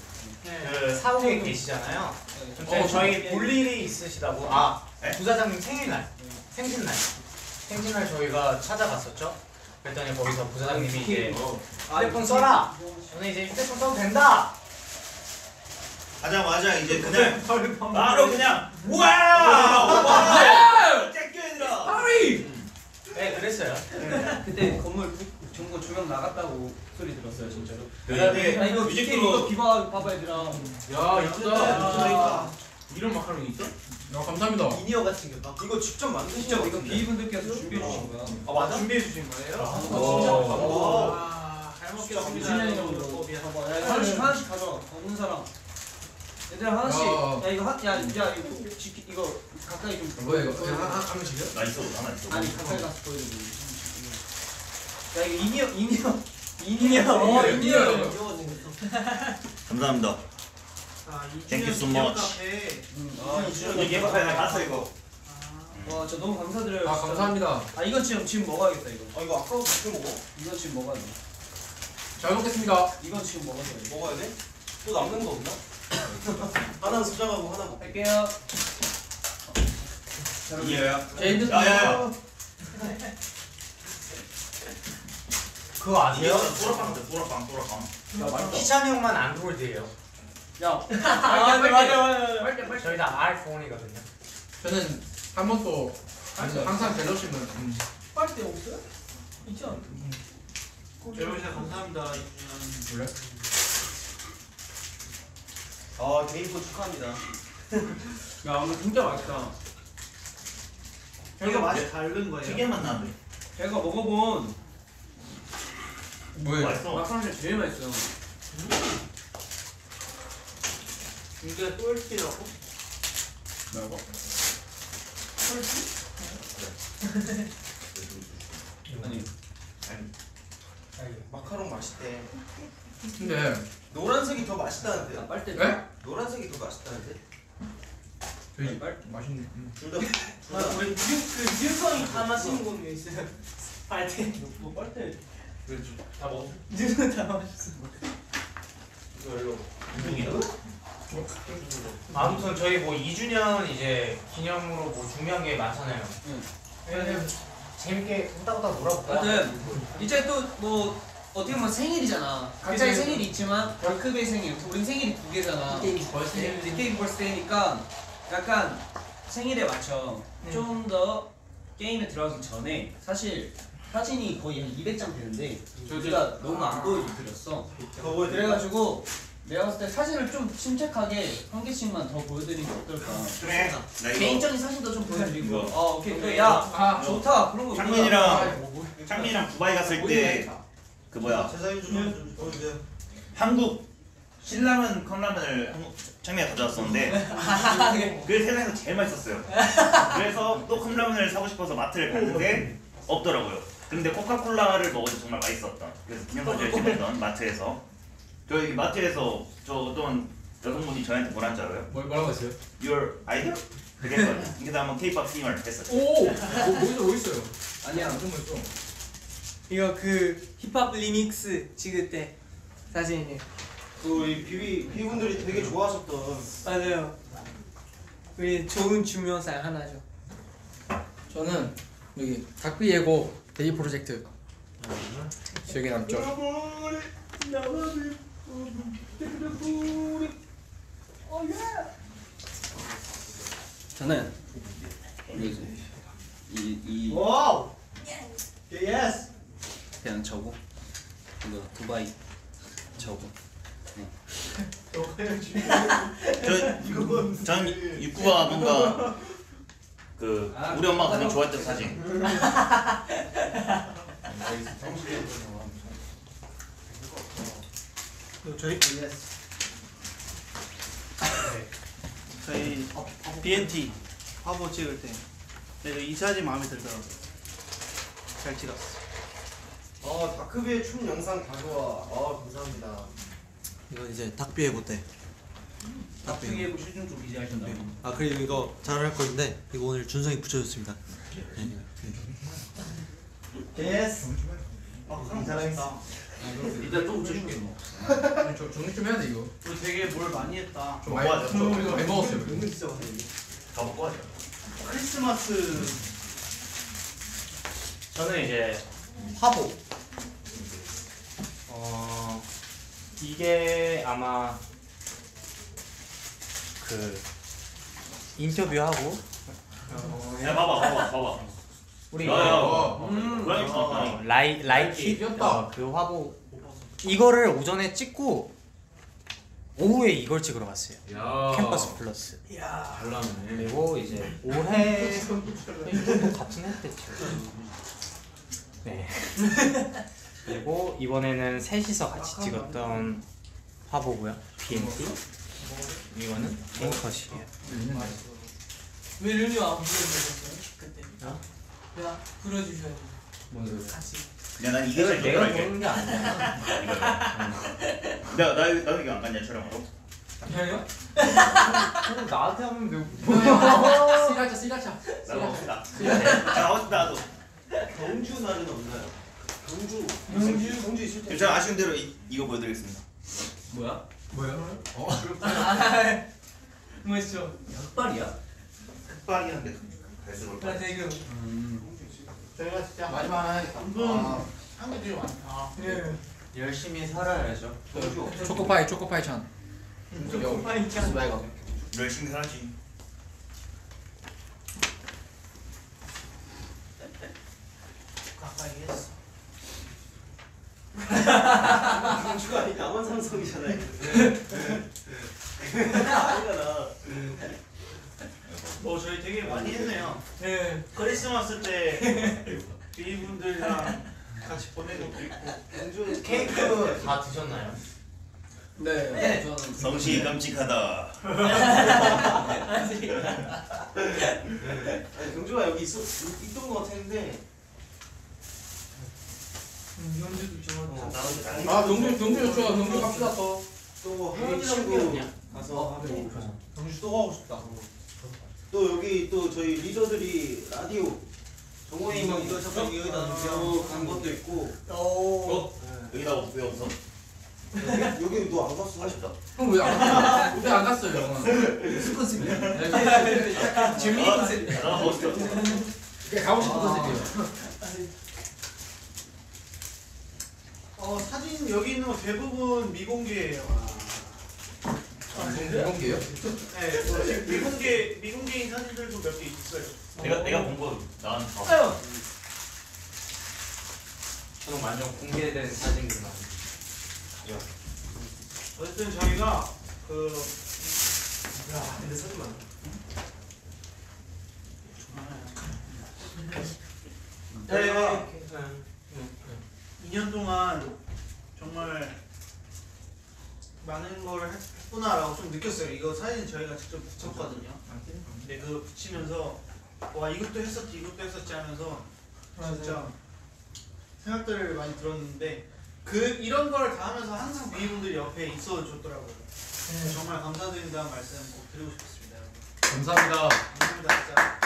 그 사옥에 계시잖아요. 근데 저희 볼 일이 있으시다고. 아 네? 부사장님 생일날. 생신날. 생신날 저희가 찾아갔었죠. 그랬더니 거기서 부사장님이 이제 휴대폰 써라. 저는 이제 휴대폰 써도 된다. 하자마자 이제 그냥 바로 그냥 wow wow thank you 얘들아. 네 그랬어요. 그때 건물 부- 전부 조명 나갔다고 소리 들었어요 진짜로 네. 아 이거 뮤직비디오 이거 비봐 봐봐 얘들아 야 이쁘다. 이런 마카롱이 있어? 야 감사합니다. 미니어가 생겼다. 이거 직접 만드신 진짜 이거 BB분들께서 준비해 주신 거야 아 맞아? 준비해 주신 거예요? 오. 아, 잘 먹겠습니다. 봐봐 야 하나씩 하나씩 가져 없는 사람 얘들아 하나씩 야. 야 이거 하 야 야 이거 지키 이거 가까이 좀 뭐야 이거? 그냥 한, 한, 한 번씩이요? 나 있어 하나 있어 아니 가까이 가서 보여줘 야 이거 인이어 인이어 인이어 어 인이어. 인이어 감사합니다 아, Thank you so 이준현 much. 카페. 아 이거 예뻐서 나 봤어 이거 와저 너무 감사드려요 아 진짜. 감사합니다. 아 이건 지금 지금 먹어야겠다 이거 아 이거 아까부터 어떻게 먹어? 이건 지금 먹어야 돼 잘 먹겠습니다. 이건 지금 먹어야 돼 먹어야 돼? 또 남는 거 없나? 하나 소장하고 하나 먹. 할게요 이해야 제 핸드폰. 야야야 그거 아세요? 소라빵 돼 소라빵 소라빵 희찬이 형만 안드로이드예요. 야 아, 맞아 맞아 맞아 저희 다 아이폰이거든요. 저는 한 번도 항상 갤럭시는 음. 빨대 없어요? 있지 않아? 여러분 진짜 감사합니다. 원래? 아 개인포 축하합니다. 야 오늘 진짜 맛있다 이거 맛이 다른 거예요. 되게 맛나는데 제가 먹어본 뭐예요? 맛있어 마카롱 중에 제일 맛있어요 이게 똘끼라고? 뭐라고? 아니 마카롱 맛있대. 근데 노란색이 더 맛있다는데? 아 빨대 네? 노란색이 더 맛있다는데? 되게 맛있네. 음. 둘 다. 아 우리 뮤, 그 뮤성이 다 마시는 거왜 있어요? 빨대 뭐 빨대 다 먹. 뮤성 다 마셨어 이거 일로. 아무튼 저희 뭐 2주년 이제 기념으로 뭐 준비한 게 많잖아요. 응. 네. 재밌게 후다후다 놀아볼까요? 하여튼 이제 또 뭐 어떻게 보면 생일이잖아 각자의 그치. 생일이 있지만 월급의 생일 우린 생일이 두 개잖아 벌써 게임 벌스데이니까 약간 생일에 맞춰 좀 더 게임에 들어가기 전에 사실 사진이 거의 한 200장 되는데 저, 우리가 너무 안 보여드렸어. 더 보여. 그래가지고 내가 봤을 때 사진을 좀 침착하게 한 개씩만 더 보여드리는 게 어떨까? 그래. 나 이거 개인적인 사진도 좀 보여드리고. 이거. 어 오케이. 그래 야 아, 좋다. 그런 거 우리가- 창민이랑 창민이랑 두바이 갔을 때 그 뭐야? 제 사진 좀 보여주세요. 한국 신라면 컵라면을 한국 창민이가 가져왔었는데 그게 세상에서 제일 맛있었어요. 그래서 또 컵라면을 사고 싶어서 마트를 갔는데 없더라고요 근데 코카콜라를 먹어도 정말 맛있었던 그래서 기념사진을 찍었던 마트에서 저희 마트에서 저 어떤 여성분이 저한테 뭐라는 줄 알아요? 뭐, 뭐라고 했어요? Your idol? 그게 했거든요 그래서 한번 K-pop 싱어를 했어요 오! 뭐, 어디서 어디 있어요? 아니야 엄청 멋있어. 이거 그 힙합 리믹스 찍을 때 사진이에요. 그 우리 비비 비분들이 되게 좋아하셨던. 맞아요. 우리 좋은 주면상 하나죠. 저는 여기 각비 예고 데이 프로젝트 기억에 남죠. 저는 이이 와우. 예스. 그냥 저거 이거 두바이 저거 저, 전 육구가 뭔가 그 우리 엄마가 가장 좋아했던 사진 저희 저희 BNT 화보 찍을 때 내가 이 사진 마음에 들더라고. 잘 찍었어. 어 다크비의 춤 영상 다 좋아. 어 감사합니다. 이건 이제 닭비에 못해. 나중에 뭐 실중 좀 기대하신다. 아 그리고 이거 잘할 건데 이거 오늘 준성이 붙여줬습니다. 네. 예스. 어 그럼 잘하겠다. 이따 또 붙여줄게 뭐. 저 정리 좀 해야 돼 이거. 우리 되게 뭘 많이 했다. 좀. 좀 이거 잘 먹었어요. 은근 진짜 많네. 다 먹고 하자. 크리스마스 저는 이제 화보. 어 이게 아마 그 인터뷰하고 야 봐봐 봐봐 봐봐. 우리 야야. 어, 고양이 봐 고양이. 라이 라이키 어, 그 화보 이거를 오전에 찍고 오후에 이걸 찍으러 갔어요. 야. 캠퍼스 플러스. 잘 나네. 그리고 이제 올해 또 같은 했댔죠. 네. 그리고 이번에는 셋이서 같이 찍었던 화보고요. BNT. 이거는 앵컷이에요. 왜 르류 안 불러주셨어요? 그때. 어? 야 불러주셔야 돼. 뭐 같이. 야, 난 이게 제일 내가. 보는 게 아니야. 내가 나 나도 이거 안 갔냐 촬영하러? 저요? 그럼 나한테 하면 되고. 쓰라차 쓰라차. 나도 없다. 나 없다 나도. 경주 날은 없나요? 경주. 경주? 경주 있을 때. 제가 아쉬운 대로 이, 이거 보여드리겠습니다. 뭐야? 멋있죠. 흑발이야? 흑발이한데 갈수록 나 지금. 저희가 진짜 마지막 하나. 은근 한게 되게 많다. 예. 열심히 살아야죠. 초코파이 초코파이 찬 오빠이 짱. 열심히 살았지. 가까이 했어. 경주가 아니 남원 삼성이잖아요. 아니잖아. 어 저희 되게 많이 했네요. 예. 크리스마스 때 비분들이랑 같이 보낸 것도 있고. 경주 케이크 다 드셨나요? 네. 저는 성시 깜찍하다. 아니, 경주가 여기 있었 있던 것 같았는데. 아 경주 경주 좋아 경주 갑시다 또 또 하은이랑 하은이랑 또 가서 하고. 경주 또 가고 싶다. 또 여기 또 저희 리더들이 라디오 정호이 막 이거 잠깐 여기다 놓고 간 것도 있고 오. 여기다 왜 없어? 여기 여기 너 안 갔어? 아쉽다. 형 왜안 갔어요? 왜안 갔어요? 재밌는 아, 컨셉. 나 멋있어. 가고 싶은 컨셉이에요 어 사진 여기 있는 거 대부분 미공개예요. 이런 게요? 네, 뭐 지금 미공개 미공개인 사진들도 몇 개 있어요. 내가 내가 본거 나는 다. 아유. 저는 완전 공개된 사진들만. 어쨌든 저희가 그 야 근데 사진 많아. 저희가 2년 동안 정말 많은 걸 했구나라고 좀 느꼈어요. 이거 사진 저희가 직접 붙였거든요. 근데 그거 붙이면서 와 이것도 했었지 이것도 했었지 하면서 진짜 생각들을 많이 들었는데 그 이런 걸 다 하면서 항상 비분들이 옆에 있어 줬더라고요. 정말 감사드린다는 말씀 꼭 드리고 싶습니다. 여러분. 감사합니다 감사합니다 진짜.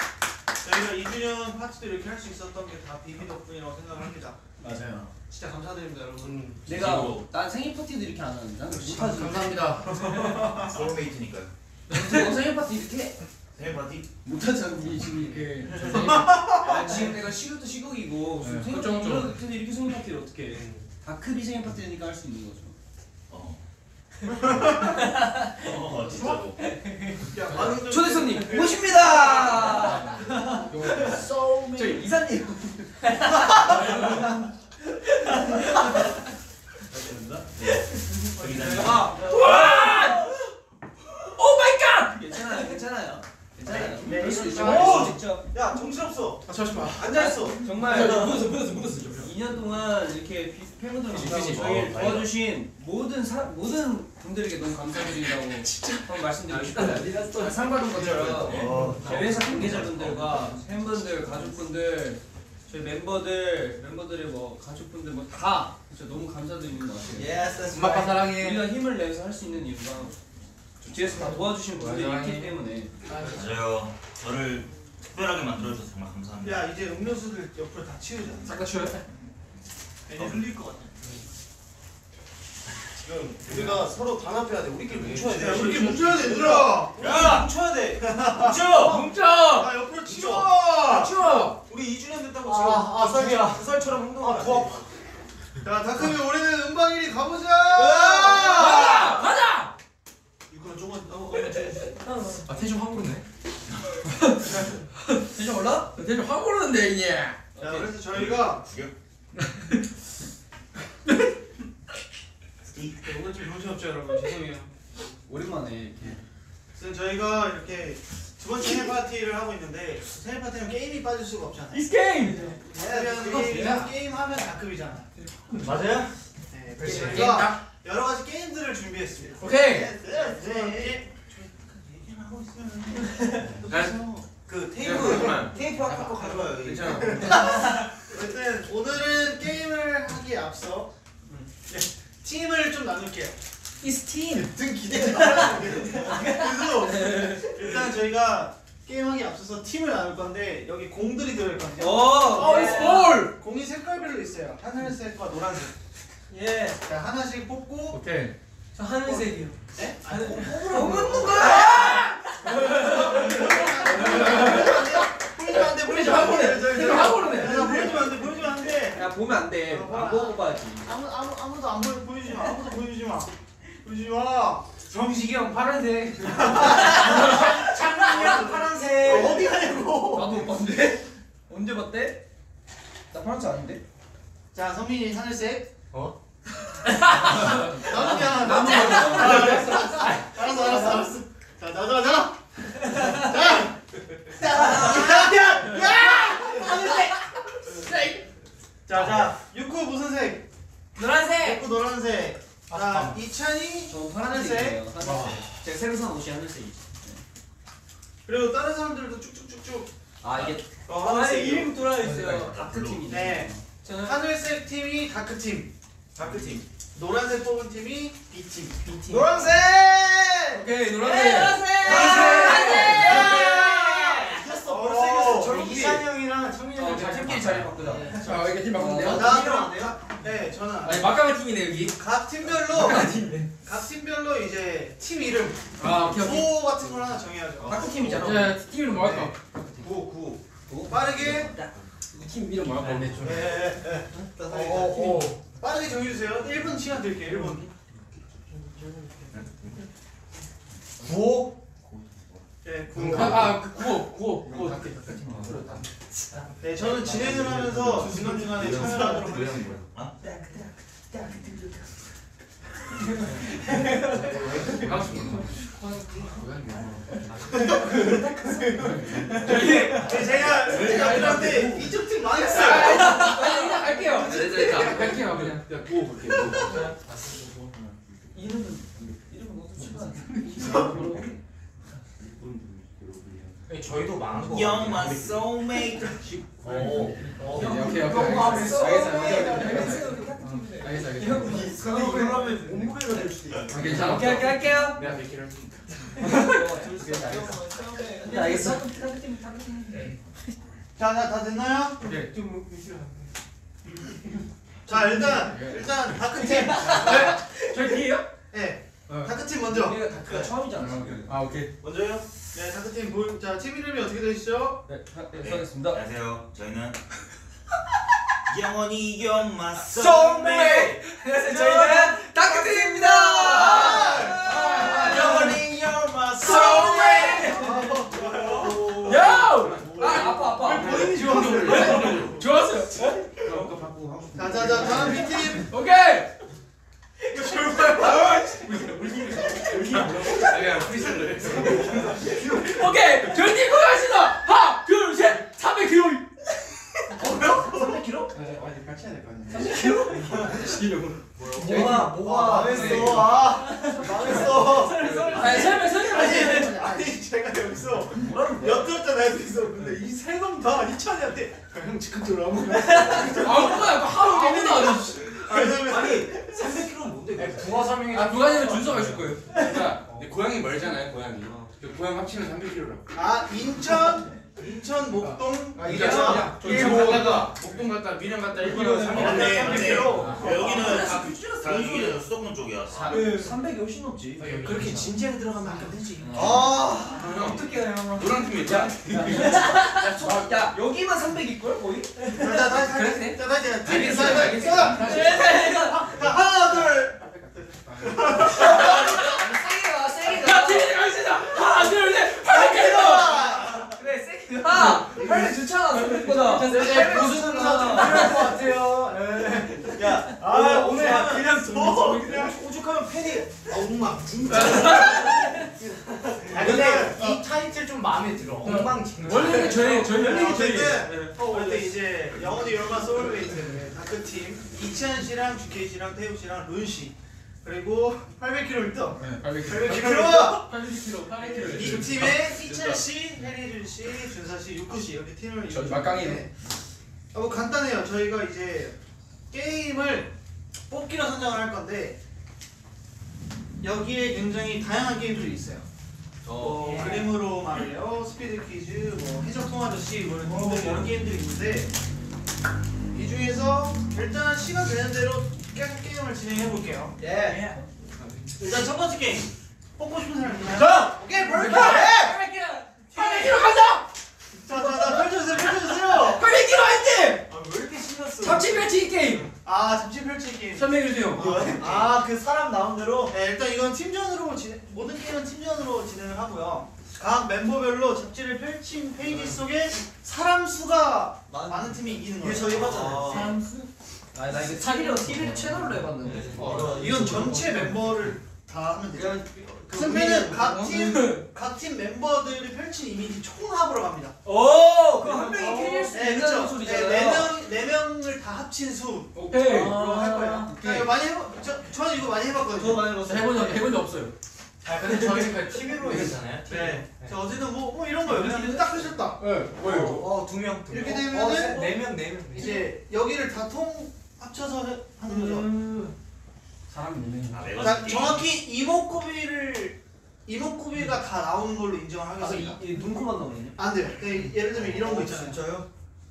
저희가 2주년 파티도 이렇게 할 수 있었던 게 다 비비 덕분이라고 생각을 합니다. 맞아요. 진짜 감사드립니다 여러분. 내가 난 생일 파티도 이렇게 안 하는데 나는 못하지. 감사합니다 소울메이트니까요. 너 생일 파티 이렇게 해. 생일 파티? 못하잖아 우리 지금 이렇게. 이렇게 아 지금 내가 시국도 시국이고 네, 생일 그쵸, 파티 그쵸. 이런 근데 이렇게 생일 파티를 어떻게 해? 다크비 생일 파티니까 할 수 있는 거죠. 어. 어 진짜로. 초대 손님 모십니다. 저희 이사님. 아, oh my god! 괜찮아요, 괜찮아요. 괜찮아요. 네, 할수 있죠. 오! 있죠. 야 정신없어. 아 잠시만 앉아 있어. 정말 묻었어 묻었어 묻었어 2년 동안 이렇게 비- 팬분들 그치, 저희 어, 도와주신 모든 사, 모든 분들에게 너무 감사드린다고 한번 말씀드리고 싶어요. 상 받은 것처럼 저희 회사 관계자분들과 팬분들, 가족분들, 저희 멤버들, 멤버들의 뭐 가족분들 뭐 다 진짜 너무 감사드리는 것 같아요. Yes, that's 엄마 아빠 right. 사랑해. 우리가 힘을 내서 할 수 있는 이유가 뒤에서 다 도와주신 분들이 있기 때문에 맞아요. 저를 특별하게 만들어주셔서 정말 감사합니다. 야 이제 음료수들 옆으로 다 치우자. 싹 다 치워요? 괜히 흘릴 것 같아. 지금 우리가 서로 단합해야 돼. 우리끼리 뭉쳐야 돼. 야 우리끼리 뭉쳐야 돼 얘들아. 야, 뭉쳐야 돼. 뭉쳐. 뭉쳐! 야 옆으로 치워. 치워! 우리 2주년 됐다고 아, 지금 아, 설비야. 두 살처럼 행동하면 안 돼. 자 다크미 우리는 음방일이 가보자. 가자! 가자! 이거 조금 어, 어, 이제 아 텐션 확 오르네. 진짜 몰라? 텐션 확 오르는데 이게. 자 그래서 저희가 오늘 좀 정신없죠 여러분 죄송해요. 오랜만에 이렇게 그래서 저희가 이렇게 두 번째 생일 파티를 하고 있는데 생일 파티는 게임이 빠질 수가 없잖아요. It's game! 왜냐면 게임, 게임 하면 다크비잖아. 맞아요? 네. 그래서 게임. 여러 가지 게임들을 준비했습니다. 오케이. 네, 네, 네. 얘기를 하고 있으면 그 야, 테이프 잠깐만. 테이프 아까 거 가져와요. 괜찮아. 어쨌든 오늘은 게임을 하기에 앞서 네, 팀을 좀 나눌게요. It's team! 등 말아요. 그래서 일단 저희가 게임하기에 앞서서 팀을 나눌 건데 여기 공들이 들어있거든요. 어, 어, it's ball! 공이 색깔별로 있어요. 하늘색과 노란색. 예. 자 하나씩 뽑고 오케이. 저 하늘색이요. 네? 뽑는 거야! 안 돼. 보여주면 안 돼. 저기, 저기. 보면 안 돼. 안 보고 봐야지. 아무 아무 아무도 안 보여 보여주지 마. 아무도 보여주지 마. 보여주지 마. 정식이 형 파란색. 장난이야 파란색. 어디 가냐고. 나도 못 봤는데? 언제 봤대? 나 파란색 아닌데? 자 성민이 하늘색. 어? 나무야 나무. 알았어 알았어 알았어 알았어. 자 나가 나가. 자. 야! 야! 하늘색. 자 자 육구 무슨 색? 노란색. 육구 노란색. 자 이찬이 저 하늘색. 파란색이에요. 하늘색. 제가 새로 산 옷이 하늘색이지. 그리고 다른 사람들도 쭉쭉쭉쭉. 아 이게 어 아, 하늘색이요. 이름 돌아 있어요. dark 팀이네. 네. 저는 하늘색 팀이 dark 팀. Dark 팀. 노란색 뽑은 팀이 B 팀. B 팀. 노란색. 오케이, 네, 노란색. 노란색. 이겼어. 어, 이겼어. 저 저희 이찬이 형이랑 창민 어, 형이 자신끼리 자리 바꾸자. 자, 이렇게 팀 바꾸면 어, 돼요? 다음 네, 저는 아니, 막강한 팀이네, 여기. 각 팀별로 각 팀별로 이제 팀 이름 아, 오케이, 오케이. 구호 같은 걸 하나 정해야죠. 다크 팀이잖아. 자, 팀 이름 뭐 할까? 구호 구호. 빠르게. 팀 이름 뭐 할까? 네, 예, 예, 예. 자, 어, 빠르게 정해주세요. 1분 시간 드릴게요. 1분. 구호. 네, 구호. 아, 아, 그 구호, 구호, 구호. 네, 저는 진행을 하면서 중간 중간에 참여하도록 하겠습니다. 네, 제가 제가 그런데 이쪽 팀 망했어요. 아니, 그냥 갈게요. 네, 네, 자, 갈게요, 그냥. 구호 볼게요. 이름은 이름은 너도 치면 네, 저희도 망한 거. You're my soulmate. 오. 오케이, 오케이, 오케이. 알겠어, 알겠어, 알겠어. 알겠어, 알겠어. 그거 그러면 몸무게가 될 수도 있어. 아, 괜찮아. 오케이 오케이 할게요. 내가 뵙기를. 네, 알겠어. 자, 자, 다 됐나요? 오케이. 좀 자, 일단 일단 dark 팀. 저희 뒤에요? 네, 어. Dark 팀 먼저. 우리가 dark가 처음이잖아. 아, 오케이. 먼저요? 네, 다크 팀 보. 자, 팀 이름이 어떻게 되시죠? 네, 네, 수고하셨습니다. 안녕하세요. 저희는 영원히 soulmate. soulmate. 그래서 저희는 다크팀입니다. 영원히 soulmate. soulmate. 요! 아 아파 아파. 본인이 좋았어요. 좋았어요. 자, 자, 자, 다음 B 팀. 오케이. 오케이. 저희 팀 고맙습니다. 하나, 둘, 셋. 300kg. 뭐요? 300kg? 아니 같이 해야 될거 아니야. 뭐가 뭐가? 망했어. 아 망했어. 아니 설명 설명 아니 아니 제가 여기서 엿들었잖아요 그래서 근데 이 세 놈 다 이찬이한테 형 즉흥적으로 아무 아 뭐야 하루 내내 왜냐면 아니 300kg는 뭔데? 부가 설명이 아 누가 되면 준서가 있을 거예요. 그러니까 고향이 멀잖아요 고향이. 그 고향 합치면 300km라고. 아 인천 인천 목동 아. 야저 인천 갔다가 목동 갔다 밀양 갔다 1km 아, 근데 3km 근데 300km 여기는 다 경기도예요 수도권 쪽이야 300이 훨씬 여기 그렇게. 진지하게 들어가면 안 되지 아 어떻게 해요 노란 팀 있잖아 야 여기만 300일걸 거의? 자, 다시 그래? 자, 다시 팀 알겠어요, 자, 자, 알겠어요. 자, 자, 하나 둘 세게 가 세게 야 팀이 가겠습니다 하나 둘셋 가 그래 세게 아 빨리 좋잖아 생각보다 무슨 필요할 것 같아요. 예. 야 아, 오늘 그냥 더 그냥 오죽하면 팬이 엉망 진짜. 아 근데 이 타이틀 좀 마음에 들어. 엉망진창 원래는 저희 저희 어쨌든 저희 어, 원래 이제 영원히 열마 소울메이트 다크팀. 이치현 씨랑 GK 씨랑 태욱 씨랑 룬 씨. 그리고 800km 네, 800km 800km 80kg 800kg 이 팀에 이찬 씨, 해리준 씨, 준사 씨, 육구 씨 이렇게 팀을 저 이루고 막강이네. 있는데, 어, 뭐 간단해요. 저희가 이제 게임을 뽑기로 선정을 할 건데 여기에 굉장히 다양한 게임들이 있어요. 뭐 그림으로 말해요, 스피드 퀴즈, 뭐 해적 통화저씨 뭐 이런 등등 여러 게임들이 있는데 이 중에서 일단 시간 되는 대로 계속 게임을 진행해 볼게요. 예 일단 첫 번째 게임 뽑고 싶은 사람 있나요? 자! 오케이 볼게. 800kg 간다 자 자 자 펼쳐주세요 펼쳐주세요. 800kg 화이팅 아왜 이렇게 신났어 잡지 펼치기 게임 아 잠시 펼칠 게임. 설명해 주세요 아 그 사람 나온 대로 네, 일단 이건 팀전으로 진행, 모든 게임은 팀전으로 진행을 하고요. 각 멤버별로 잡지를 펼친 페이지 속에 사람 수가 많은 팀이 이기는 거예요. 이게 저희 해봤잖아요. 삼수 아니 나 이거 TV로 TV 채널로 해봤는데. 어, 이건 전체 멤버를 다 하면 그 승패는 우리는- 각팀 각 팀 멤버들이 펼친 이미지 총합으로 갑니다. 오! 그럼 한 명이 캐리할 수 네, 있는 그렇죠. 네, 소리잖아요. 네 명, 네 명을 다 합친 수로 오케이. 할 거예요. 자, 이거 많이 해보, 저, 저는 이거 많이 해봤거든요. 저 많이 봤어요. 해본 적 해본 적 없어요. 아 근데 저희 그 TV로 했잖아요 네. 자, 어제는 뭐, 뭐 이런 거예요. 그냥 딱 하셨다. 네 뭐예요? 어두명 이렇게 되면은 네 명 네 명. 이제 여기를 다 통 합쳐서 해- 하는 거죠. 사람이 있는 아, 정확히 이목구비를 이목구비가 다 나오는 걸로 인정을 아 하겠습니다. 이, 이 눈코만 나오네 안 돼요. 네, 예를 들면 이런 거 있잖아요. 진짜요?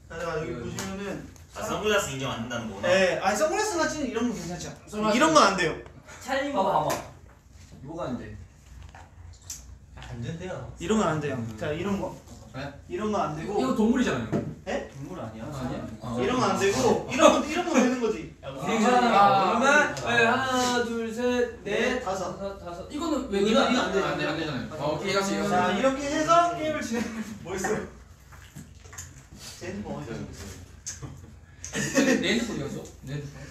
자, 자, 여기 보시면은 아, 선글라스 인정 안 된다는 거구나 네, 아니 선글라스 같은 이런 거 괜찮죠? 선글라스. 이런 건 안 돼요. 찰린 봐봐 봐봐 뭐가 안 돼 안 된대요 이런 건 안 돼요. 자, 이런 거. 네? 이런 건안 되고 이거 동물이잖아요 동물 아니야? 아니야? 이런 건안 되고 이런 건 이런 건 되는 거지. 아, 그러면 네, 하나 둘셋넷 네, 다섯. 다섯 다섯 이거는 왜 이거 이거 안 돼. 안돼 안 되잖아요 어 오케이 이거지 자, 이렇게 해서 게임을 진행. 뭐 있어요? 제 핸드폰 어디 있어? 내 핸드폰 이었어? 내 핸드폰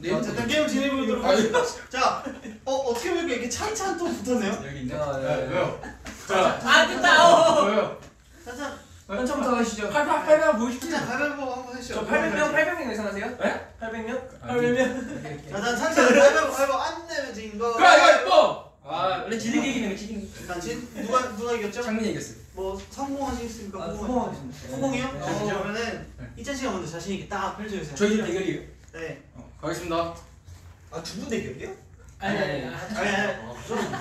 내 자, 어쨌든 게임 진행해 보도록 하겠습니다. 자, 어 어떻게 보니까 이렇게 찬찬 또 붙었네요. 여기 있네 네, 왜요? 자아 됐다 왜요? 찬찬. 한참부터 하시죠 800 800 보여주시죠 진짜 가위바위보 한번 하시죠. 저 800명 800명 예상하세요? 네? 800명? 800명 자, 자, 찬찬 가위바위보 가위바위보 안 내면 진 거. 가위바위보 아 원래 지리기 이기는 거 자, 진 누가 누가 이겼죠? 장민이 이겼어요 뭐 성공하시겠습니까? 아, 후공. 성공하겠습니다. 후공이요? 네. 어, 그러면은 이찬 씨가 먼저 자신 있게 딱 펼쳐주세요. 저희들 대결이에요 네. 가겠습니다 아두 분 대결이요? 아니 아니 아니 아니.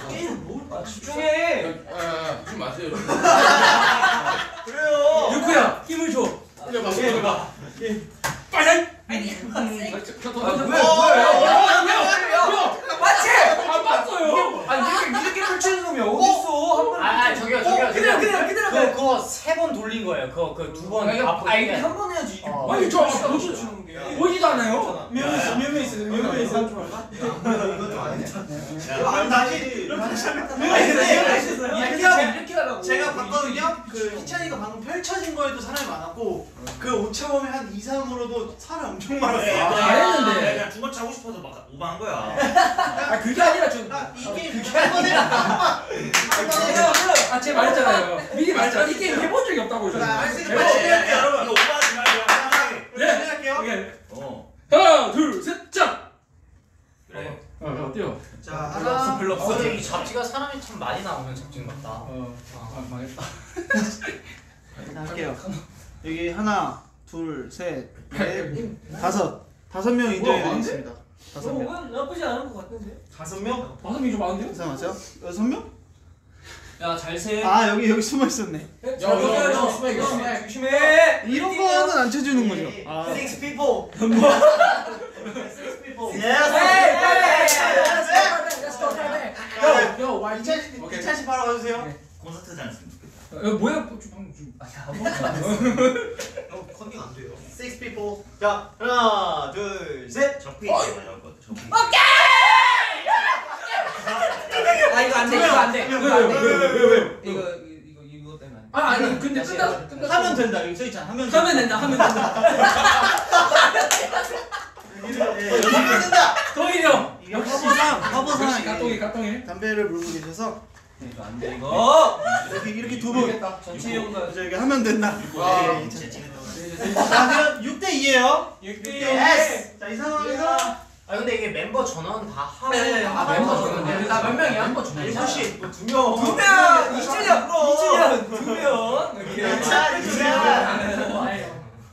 게임 뭘? 아 집중해 아 좀 마세요 그래요 유쿠야 힘을 줘 이거 봐 이거 봐 빨리 어, 맞지? 안 봤어요 아니 이렇게 이렇게 펼치는 놈이 어딨어 한 번. 아, 아 저기요 저기요 그대로 그대로 그대로 그거 그거 세 번 돌린 거예요 그거 그 두번 아, 이거- 앞으로 아, 이게 빼. 한번 해야지 이게 어. 아니 저 펼쳐 보지 주는 게 보지도 않아요 몇명 있어? 몇명 있어? 몇명 있어? 이것도 아니잖아 아, 다시 다시 하면 이렇게 이렇게 하고 이렇게 하라고 제가 봤거든요. 그 희찬이가 방금 펼쳐진 거에도 사람이 많았고 그 오차범위 한 2, 3으로도 사람 엄청 많았어요. 아, 잘했는데. 내가 그냥 중거 차고 싶어서 막 오버한 거야 아 그게 아니라 좀 아, 이 게임. 한번 해. 아, 제가 말했잖아요. 미리 말했잖아요. 이 게임 해본 적이 없다고 자, 할 저는. 수 있는 야, 빨리 야, 야, 진행할게요, 여러분. 이거 오버하지 말고 네. 진행할게요. 오케이. 어 하나, 둘, 셋, 짝. 어때요? 자 별로 없어 하나 별로 어, 없어. 근데 이 잡지가 사람이 참 많이 나오는 잡지인 것 같다. 어. 아 망했다. 할게요. 여기 하나, 둘, 셋, 넷, 다섯. 다섯 명 인정해 드리겠습니다. 다섯 명. 어, 나쁘지 않은 것 같은데. 다섯 명? 다섯 명이 좀 많은데요? 이상하죠? 여섯 명? 야 잘 세. 아 여기 여기 숨어 있었네. 야, 야, 야, 야, 조심해, 조심해. 조심해. 이런 거는 안 쳐주는 거죠. 아, Six people. Six people. 야, 야, 와, 2000, 오케이. 2018 가주세요. 콘서트지 않습니까? 야, 뭐야? 좀 방금 좀. 어, 컨닝 안 돼요. Six people. 자 하나 둘 셋. 나올 것 같아. 저 페이지. 아 이거 안 돼. 이거 안 돼. 왜, 왜, 왜, 왜, 왜? 이거 이거 이거 때문에 안 돼. 아, 아니, 근데 끝나, 끝나. 하면 된다. 여기 써 있잖아. 하면 하면 된다, 하면 된다. 하면 된다. 이게 화보상 역시 화보상 가똥이, 가똥이. 담배를 물고 계셔서 이거 안 돼. 이거. 이렇게 이렇게 두 분. 전체. 저 여기 하면 된다. 와. 네. 진짜 찐했다. 자 그럼 6대 2예요. 6대 예스. 자 이 상황에서 아 근데 이게 멤버 전원 다 하고 네, 아, 아, 멤버 멤버 전원 나몇 명이야? 멤버 두 일곱 시. 두 명. 두 명. 이준이야. 이준이야. 두 명.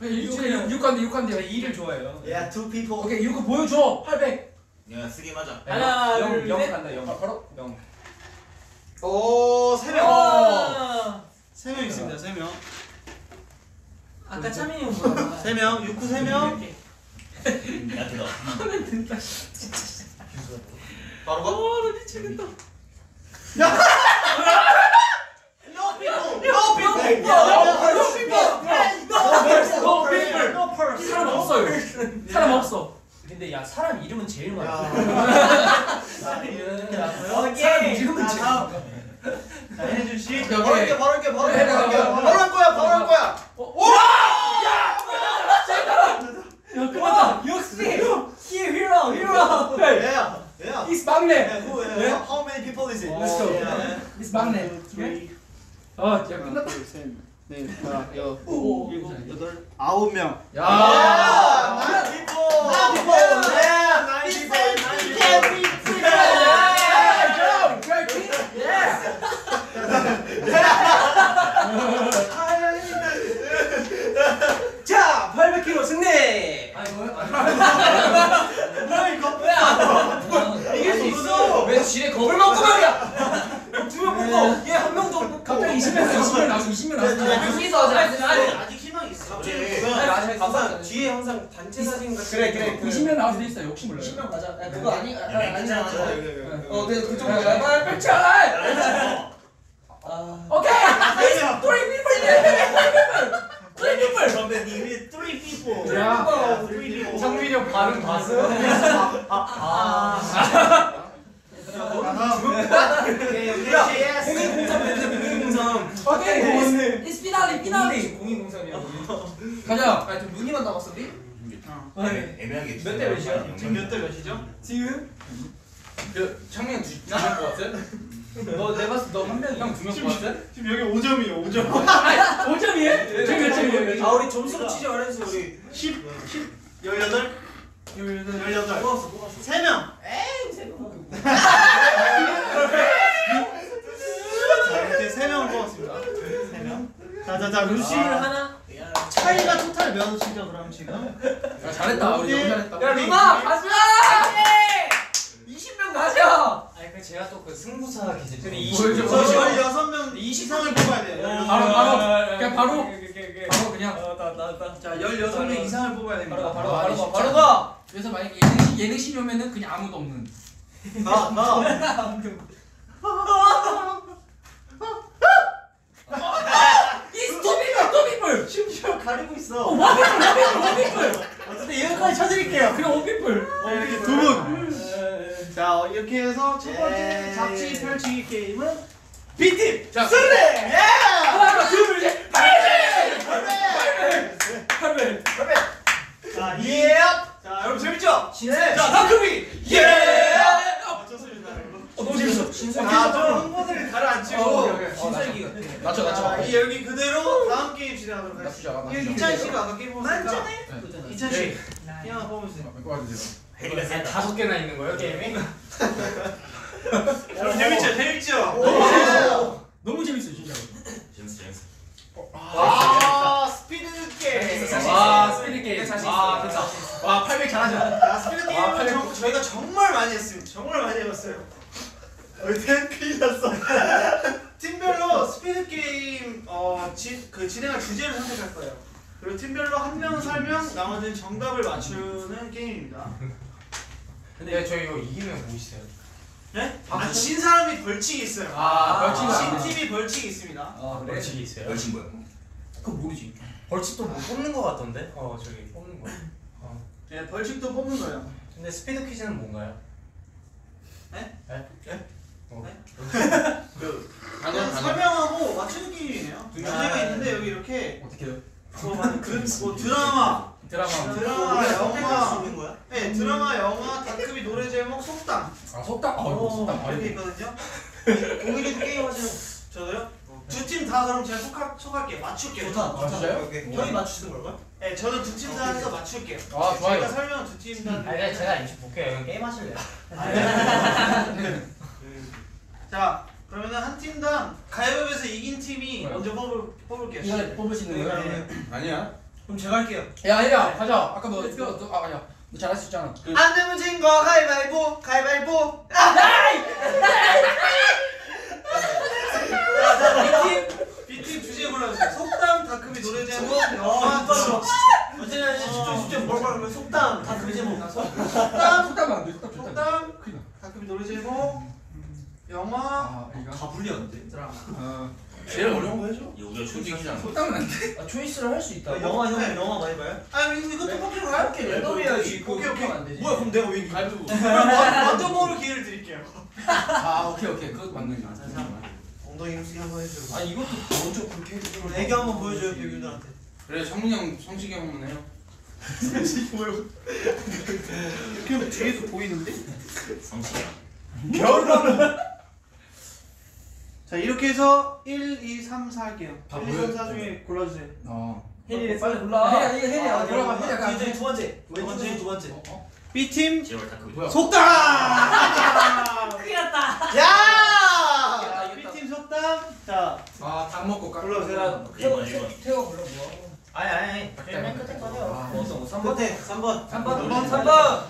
이렇게. 육, 육관대, 육관대. 이를 좋아해요. Yeah, two people. 오케이, 이거 보여줘. 800. 야 쓰기 맞아. 하나, 영, 둘, 영 셋. 간다, 영. 바로. 영. 오 세 명. 아. 세명 있습니다. 세 명. 아까 차민이 형 뭐야? 세 명. 육구 세 명. 야 들어. 바로 가. No people. No people. No people. 너 페이플. 사람 없어요. 사람 없어. 근데 야 사람 이름은 제일 많아. 사람. 이름은 자, 제일. 자 혜준 씨. 오케이, 바로 할게. 바로 할게 바로 네, 할게 네, 바로 할게 네, 바로 할 거야 바로 할 거야. 야, 그만. 역시 히 히로 히로. Yeah. Yeah. 이스 막내. Yeah, Yeah. How many people is it? Let's go. 이스 막내. 아, 야 끝났다. 넷, 다, 여, 오. 일곱, 여덟, 아홉 명. 야. 자 800kg 승리. 아, 이거요? 뭐야 이거? 이길 수 있어. 왜 지뢰 겁을 먹고 말이야. 두명 뽑고 얘 한 명도 뽑고. 갑자기 20명 20명 나왔어. 20명 나왔어. 둘이서 하자. 아니 아직 희망이 있어. 갑자기 아니, 아니, 항상 뒤에 항상 단체 사진 같은 그래, 그래, 20명 나왔을 때 있어. 욕심 몰라요. 20명 가자. 야, 그거 아니 야, 아니. 아니. 거. 어, 근데 그 정도야. 빨리. 아. 오케이. Three people. Three people. 선배님이 three people. 야. Yeah, three people. 상민이 형 발음 봤어? 공인공삼. 오케이. It's 피날리 피날리. 공인공삼이야. 가자. 아, 좀 눈이만 남았어, 니? 애- 애매하게 몇대 몇이야? 지금 몇대 몇이죠? 지금? 그 창민 두명 뽑았어요? 너내 봤을 때너한 명이 형두명 뽑았어요? 지금 여기 5점이에요. 5점. 5점이에요? 저기 몇 점이에요? 아 우리 점수로 치지 말아서 우리 10, 10, 18, 18. 뽑았어 뽑았어. 3명. 자, 이렇게 3명을 뽑았습니다. 3명. 자, 자, 자, 루시. 하나? 차이가 토탈 몇이죠, 그럼 지금? 야, 잘했다. 우리 너무 잘했다. 야, 누나 가자! 20명 가자! 아니 그 제가 또 그 승부사 기질. 근데 보여줘, 20명 저 보여줘. 16명 이상을 뽑아야 돼요. 바로, 16명. 바로. 그냥 바로. 바로 그냥. 자, 16명 이상을 뽑아야 됩니다. 바로 가, 바로 가, 아, 바로 가. 바로 가! 그래서 만약에 예능시 예능시 오면은 그냥 아무도 없는. 나, 나. 이 또비플 또비플. 심지어 가리고 있어. 원피플 원피플 원피플. 어쨌든 여기까지 쳐드릴게요. 그냥 원피플. 자, 이렇게 두 분. 자, 이렇게 해서 첫 번째 잡지 펼치기 게임은 B팀 자, 승리! 예! 하나 둘 셋. 팔배. 팔배. 자, 예! 자, 여러분 재밌죠? 신세! 자, 다크비! 예! 어 너무 재밌어. 자, 좀 흥분을 가라앉히고 어, 오케이, 오케이. 어, 신설기 같아. 낮춰 자, 낮춰. 이 여기 그대로 다음 게임 진행하도록 하겠습니다. 이 이찬 씨가 아까 게임 뽑았으니까 이찬 씨, 네. 하나 뽑으세요. 바꿔주세요. 해리가 세다. 다섯 개나 있는 거예요 게임이? 여러분 재밌죠? 재밌죠? 너무 재밌어 진짜. 재밌어 재밌어. 아 스피드 게임. 아 스피드 게임. 아 있어요. 됐다. 와800 잘하죠. 야 스피드 아, 게임은 저희가 정말 많이 했습니다. 정말 많이 해봤어요. 어때? 큰일 났어. 팀별로 스피드 게임 어그 진행할 주제를 선택할 거예요. 그리고 팀별로 한명 설명, 나머지는 정답을 맞추는 게임입니다. 근데 저희 이거 이기면 뭐 있어요? 네? 아, 진 사람이 벌칙이 있어요. 아 벌칙이 진 있네. 팀이 벌칙이 있습니다. 아 그래. 벌칙이 있어요? 열심 뭐야? 그거 모르지. 벌칙도 뭐 뽑는 거 같던데? 어 저기 뽑는 거. 네, 벌칙도 뽑는 거예요. 근데 스피드 퀴즈는 뭔가요? 네? 네? 어. 그냥 설명하고 맞추는 게임이네요. 주제가 있는데 여기 이렇게 어떻게요? 뭐, 막 그, 뭐 드라마, 드라마. 드라마, 영화, 있는 거야? 네 드라마, 영화, 다큐비 노래 제목, 속담 아 속담. 아 이거 속담. 아 이렇게 이거. 있거든요. 동일이도 게임 하시는 저도요. 두 팀 다 그럼 제가 속할 속할게요. 맞출게요. 좋다. 아 진짜요? 형이 맞추시는 걸까? 네 저는 두 팀 다 해서 맞출게요. 아 좋아요. 제가 설명 두팀 다. 아니 제가 임시 볼게요. 형 게임 하실래요? 자 그러면은 한 팀당 가위바위보에서 이긴 팀이 뭐요? 먼저 뽑을 뽑을게요. 이거 뽑을 수 있는 거야? 네. 아니야. 그럼 제가 할게요. 야 혜리야 가자. 아까 너 너, 너, 아 아니야. 너 잘할 수 있잖아. 안 되면 진 거 가위바위보 가위바위보. B팀 B팀 주제 골라주세요. 속담 다크비 노래 제목 영화 드라마. 어쨌든 집중 집중 뭘 말하면 속담 다그 제목 속담 속담 안 돼. 속담 절대 안 돼. 속담 큰일 나. 다크비 노래 제목 영화 아 이거. 다 불리한데? 드라마. 어. 제일 어려운 거 해줘. 이거 우리가 초딩이잖아. 속담은 안 돼. 아, 초이스를 할 수 있다. 영화 형 영화 많이 봐요? 아 이거 이것도 뽑기로? 이렇게 랜덤이야지. 오케이 오케이. 안 되지. 뭐야 그럼 내가 왜 이기? 가위바위보. 먼- 먼저 뽑을 기회를 드릴게요. 아 오케이 오케이 그것도 맞는 거. 엉덩이 힘쓰기 한번 해줘 아 이것도 먼저 그렇게 해주면 애교 한번 보여줘요 배우들한테 그래 성민이 형 성식이 형 한번 해요. 이렇게 하면 뒤에서 보이는데? 성식이야. 자 이렇게 해서 1, 2, 3, 4 할게요. 다 1, 2, 3, 4 중에 골라주세요. 어. 혜리 빨리 골라. 혜리 혜리 혜리 아, 골라봐, 혜리. 혜리 뒤에 두 번째 두 번째. 두 번째 어? 어? B팀 제발 다크. 뭐야? 속담! 야! B팀 속담. 자 아닭 먹고 깎. 골라주세요. 이번 이번. 태호가 골라 뭐? 아니 아니 아니 맨 끝에 아, 어떤 거? 3번. 끝에 3번 3번. 3번.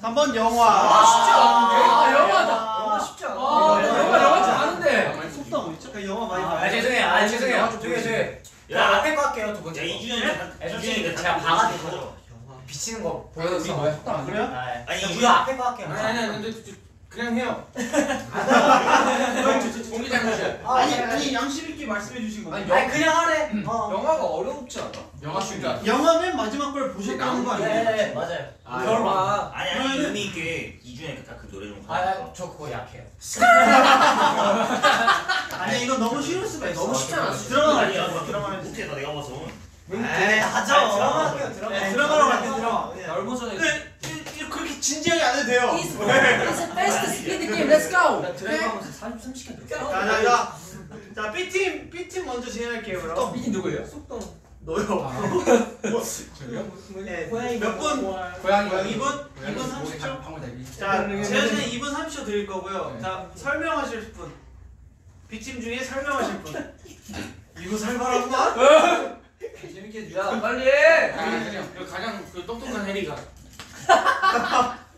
3번 영화. 아, 쉽지 않은데? 아, 영화다. 영화 쉽지 않아. 아, 나 영화 영화 좀 아는데. 속담 뭐 있죠? 그 영화 많이 아, 봐요 죄송해요. 아 죄송해요. 저기 저기. 야 앞에 거 할게요 두야 번째. 거. 이준이 아, 솔직히 이준이 제가 봐가지고 비치는 거 아, 우리 안 돼? 그래요? 아, 아니, 이게- 우리가 앞에 거 할게요. 아니 아니 근데 저- 그냥 해요. 공기 잘못이야. 아니 아니 양심 있게 말씀해 주신 거. 아니, 아니 그냥 하래. 어. 영화가 어렵지 않아? 영화 진짜. 영화 맨 마지막 걸 보셨다는 거 네, 아니에요? 네, 맞아요. 아, 영화. 아니 아니 의미 있게 이준이 다크 노래 좀. 아, 아, 저 그거 약해요. 아니 이거 너무 쉬울 수가 있어. 너무 쉽잖아. 드라마 아니야. 갈게요. 드라마 해주세요. 못해 나 내가 봐서. 에이 하죠 아니, 드라마 할게요, 드라마. 네, 드라마로 갈게요. 드라마. 전 그렇게 진지하게 안 해도 돼요. It's the best speed game. Let's go. 나 드라마 하면서 40, 30시간 들었어. 자 자 자. 자 B 팀 B 팀 먼저 진행할게요. 그럼. 삐진 누구예요? 속동. 너요. 저기요? 네. 고양이 몇 분? 고양이. 고양이 2분? 2분 30초? 방울 달기. 자, 제한 시간 2분 30초 드릴 거고요. 네. 자, 설명하실 분. B팀 중에 설명하실 분. 이거 살벌하구만. 재밌게 해주자. 빨리 해. 아, 그냥 그 가장 그 똑똑한 해리가.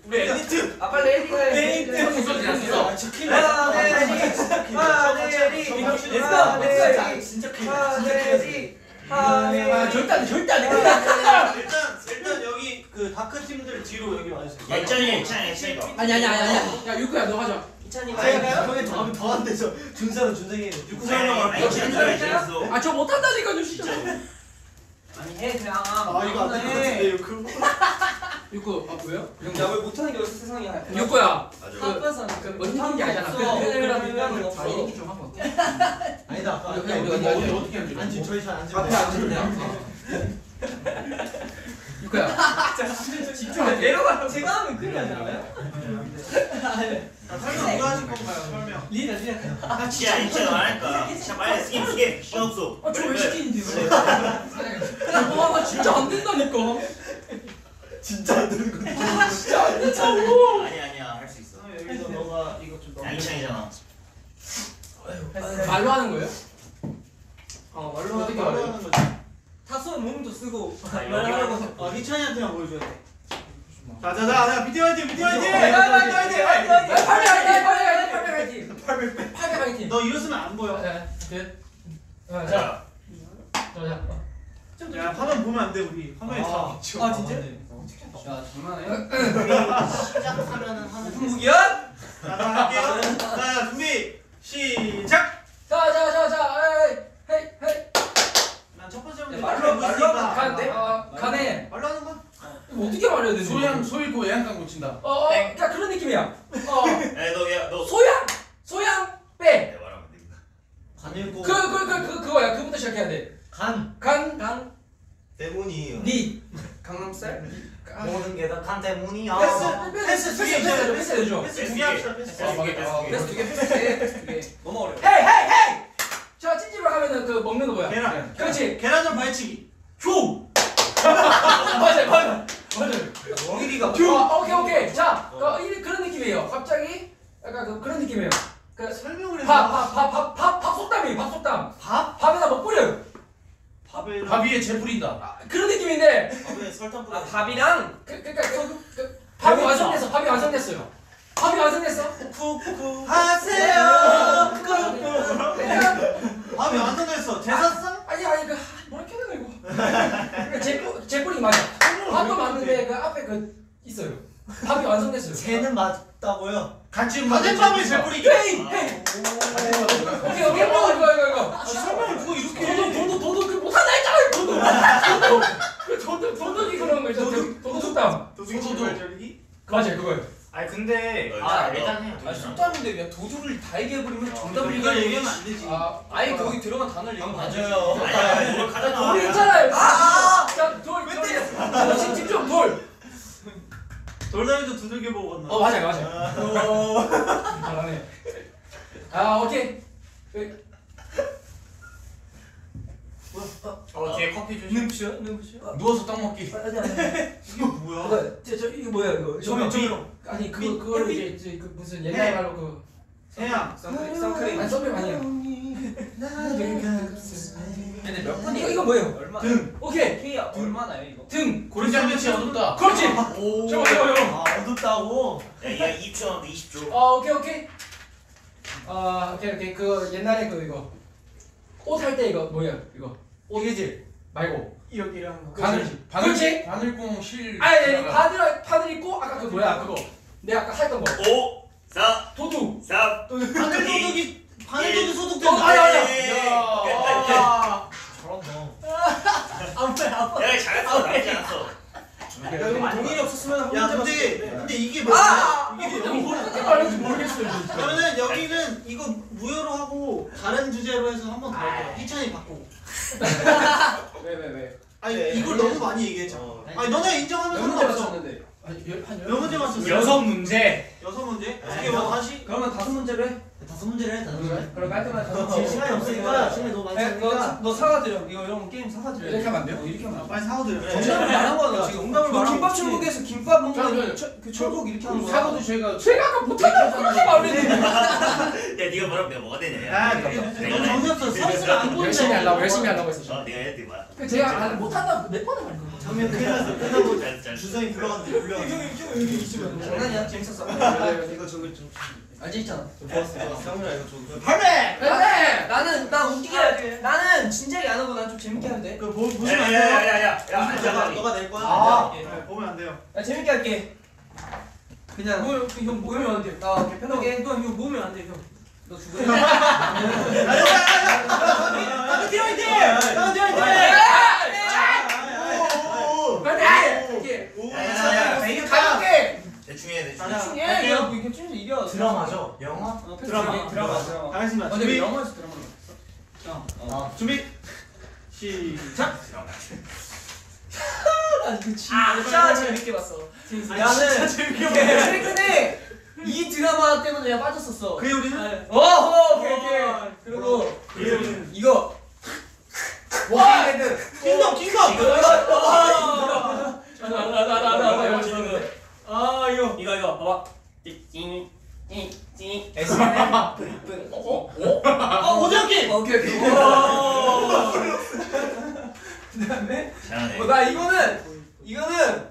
우리 엘리트. 아 빨리. 무슨 소리 났어? 아, 네, 네. 아, 네, 네. 진짜 네, 네. 진짜 아, 네, 네. 아, 네. 아 절대 안 돼. 절대 안 돼. 일단 일단 여기 그 다크 팀들 뒤로 여기 와주세요. 예전이 예전이 예전이. 아니 아니 아니 아니야. 야 육구야 너. 이찬이가 아니 해. 형이 더하면 더안 되죠 준사는 준생이 육구 설명을 아니 진짜 잘했어. 아저 못한다니까 저 진짜. 아니 해 그냥. 아, 이거 안될것 같은데, 이거. 육구 아 뭐야? 야왜 못하는 게 어디 세상이야? 육구야. 맞아. 아빠서 그 멋있는 게 아니잖아. 그 텔레그램이랑 없어. 다 얘기 좀 하고. 아니다 아까 우리 우리 우리 어디 어떻게 앉지 앉지? 저희 잘 앉으면 앞에 앉으면 육구야. 집중해. 내려가. 제가 하면 큰일 나지 않아요? 자, 설명 누가 하실 건가요? 설명. 리나 리나. 아 진짜 진짜 안 할까? 진짜 빨리 스킵 스킵 시간 없어. 아저왜 시키는데요? 그냥 뭐하나 진짜 안 된다니까. 아니, 아니, 바늘 바늘 있고 아까 그 뭐야? 그거 내가 아까 했던 거 5, 4, 도둑. 3, 바늘 도둑이 바늘 도둑 어, 소독된다. 아니, 아니. 야, 잘한다 아무래 아무. 야, 잘했어. 나쁘지 않았어. 동일이 없었으면 한 야 문제 근데 맞췄을 근데 이게 뭐야? 아! 이게 뭐야? 어떻게 말인지 모르겠어요. 그러면은 여기는 이거 무효로 하고 다른 주제로 해서 한 번 더 할게요. 희찬이 바꾸고. 왜왜 왜? 아니 네. 이걸 너무 많이 얘기했잖아. 어. 아니 너네 인정하면 상관없어. 맞췄는데? 몇 문제 맞췄어? 여섯 문제. 여섯 문제? 이게 뭐 다시? 그러면 다섯 문제로 해 다섯 문제를 해 다섯 문제. 그럼 깔끔하게 다섯 지금 시간이 없으니까 시간이 너무 많으니까 너 사과드려. 이거 이런 게임 사과드려 이렇게 하면 안 돼요? 이렇게 하면 아, 빨리 사고드려. 정답을 말한 거야 지금. 정답을 너 말한 김밥 거지. 천국에서 김밥 먹는 그 천국 이렇게 하는 거야. 사과도 저희가 제가 아까 못한다고 그렇게 말했는데. 야, 네가 뭐라면 내가 뭐가 되냐? 야, 내가 너 내가 정이 없어. 서비스를 안 본다고. 열심히 하려고 열심히 하려고 했어. 어, 해야 돼, 뭐야. 그 제가 아, 못한다고 몇 번을 말했는 거 장면 큰일 났어. 끝나고 잘, 잘. 주성이 불러갔는데 불려갔어. 장난이야? 재밌었어. 이거 저기 좀 알지 있잖아 상민아 이거 좀 할래. 그래 나는 난 웃기게 할 나는 진지하게 안 하고 난 좀 재밌게 하면 돼그 보, 야, 보시면 안 야, 돼요. 야, 야, 야, 야, 너가 낼 거야? 아, 예. 네, 보면 안 돼요. 나 재밌게 할게 그냥 뭐 형, 모으면 안 돼. 나 편하게 형, 형, 이거 모으면 안 돼, 형. 너 죽어 나도 뛰어야 돼. 나도 뛰어야 빨리 이렇게. 야, 야, 야, 해, 대충. 자, 예, 야, 이거 이게 좀 이겨. 드라마죠 영화 어, 드라마. 드라마, 드라마. 어, 근데 준비. 영화에서 드라마를 어, 준비. 시작. 그 진짜 재밌게 봤어. 나는 최근에 이 드라마 때문에 내가 빠졌었어. 그의 우리는 어, 오케이, 오케이. 그리고 그의 우리는 이거 워킹헤드. 킹덤 킹덤. 나나나나나 아 이거. 이거 이거 봐봐. 띵 띠띠 SNL 뿌뿌 어? 아 오정기. 오케이 오케이. 그다음에 잘하네. 어, 나 이거는 이거는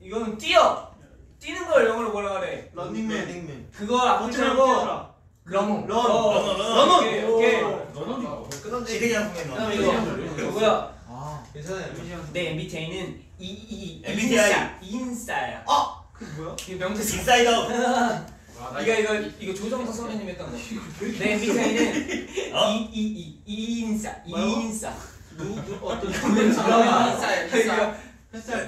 이거는 뛰어. 뛰는 걸 영어로 뭐라 그래? 런닝맨. 그걸 안 어쩌면 붙이고? 뛰어라. 런 런. 어, 런, 오케이 오케이. 시대장품의 그다음에 넌. 이거. 누구야? 아. 괜찮아요. 내 MBTI는 이이 MBTI. 인싸야. 그 뭐야? 이거 명대사 인사이드 아웃. 이거 이거 이거 조정석 선배님 했던 거. 내 MBTI는 어? 이이이 이인싸 이인싸. 누구 어떤 인싸야 인싸.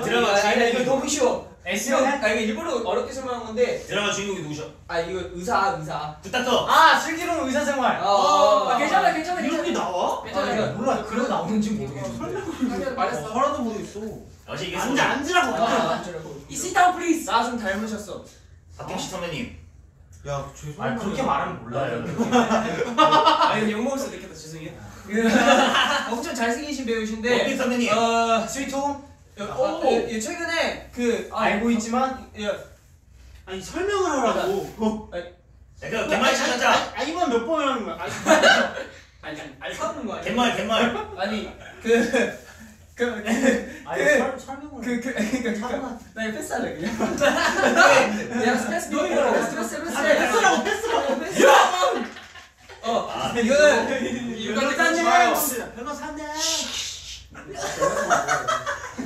드라마 아니 아니, 이거 주인공이 너무 쉬워. SNL 아 이거 일부러 어렵게 설명한 건데. 드라마 주인공이 누구셔? 아 이거 의사 의사. 부탁터. 아 슬기로운 의사생활 어, 아 괜찮아 괜찮아 이런 게 나와? 괜찮아 몰라 그래도 나오는지 모르겠는데 말했어 하나도 모르겠어. 어제 이게 앉아 앉으라고. 아, 이 sit down please 나좀 닮으셨어. 박경식 선배님. 야 죄송해요. 아 그렇게 말하면 몰라요 아 이거 욕 먹을 수도 있겠다 죄송해요. 엄청 잘생기신 배우신데. 원빈 선배님. 어. 스위트홈 어, 예, 예, 최근에 그 아, 알고 있지만 예, 아니 설명을 하라고. 약간 개말 찾자. 아 이건 몇 번을 하는 거야? 아니, 아니 아니 알 사는 거 아니야? 개말 개말. 아니 그, 그그그그그 아니 설- 설명을 그, 그, 그러니까 나 이거 패스할래 그냥. 내가 패스 너무 패스 패스 패스 패스라고 패스라고. 어 아, 이거는 이거까지 하지 마요. 변호사님.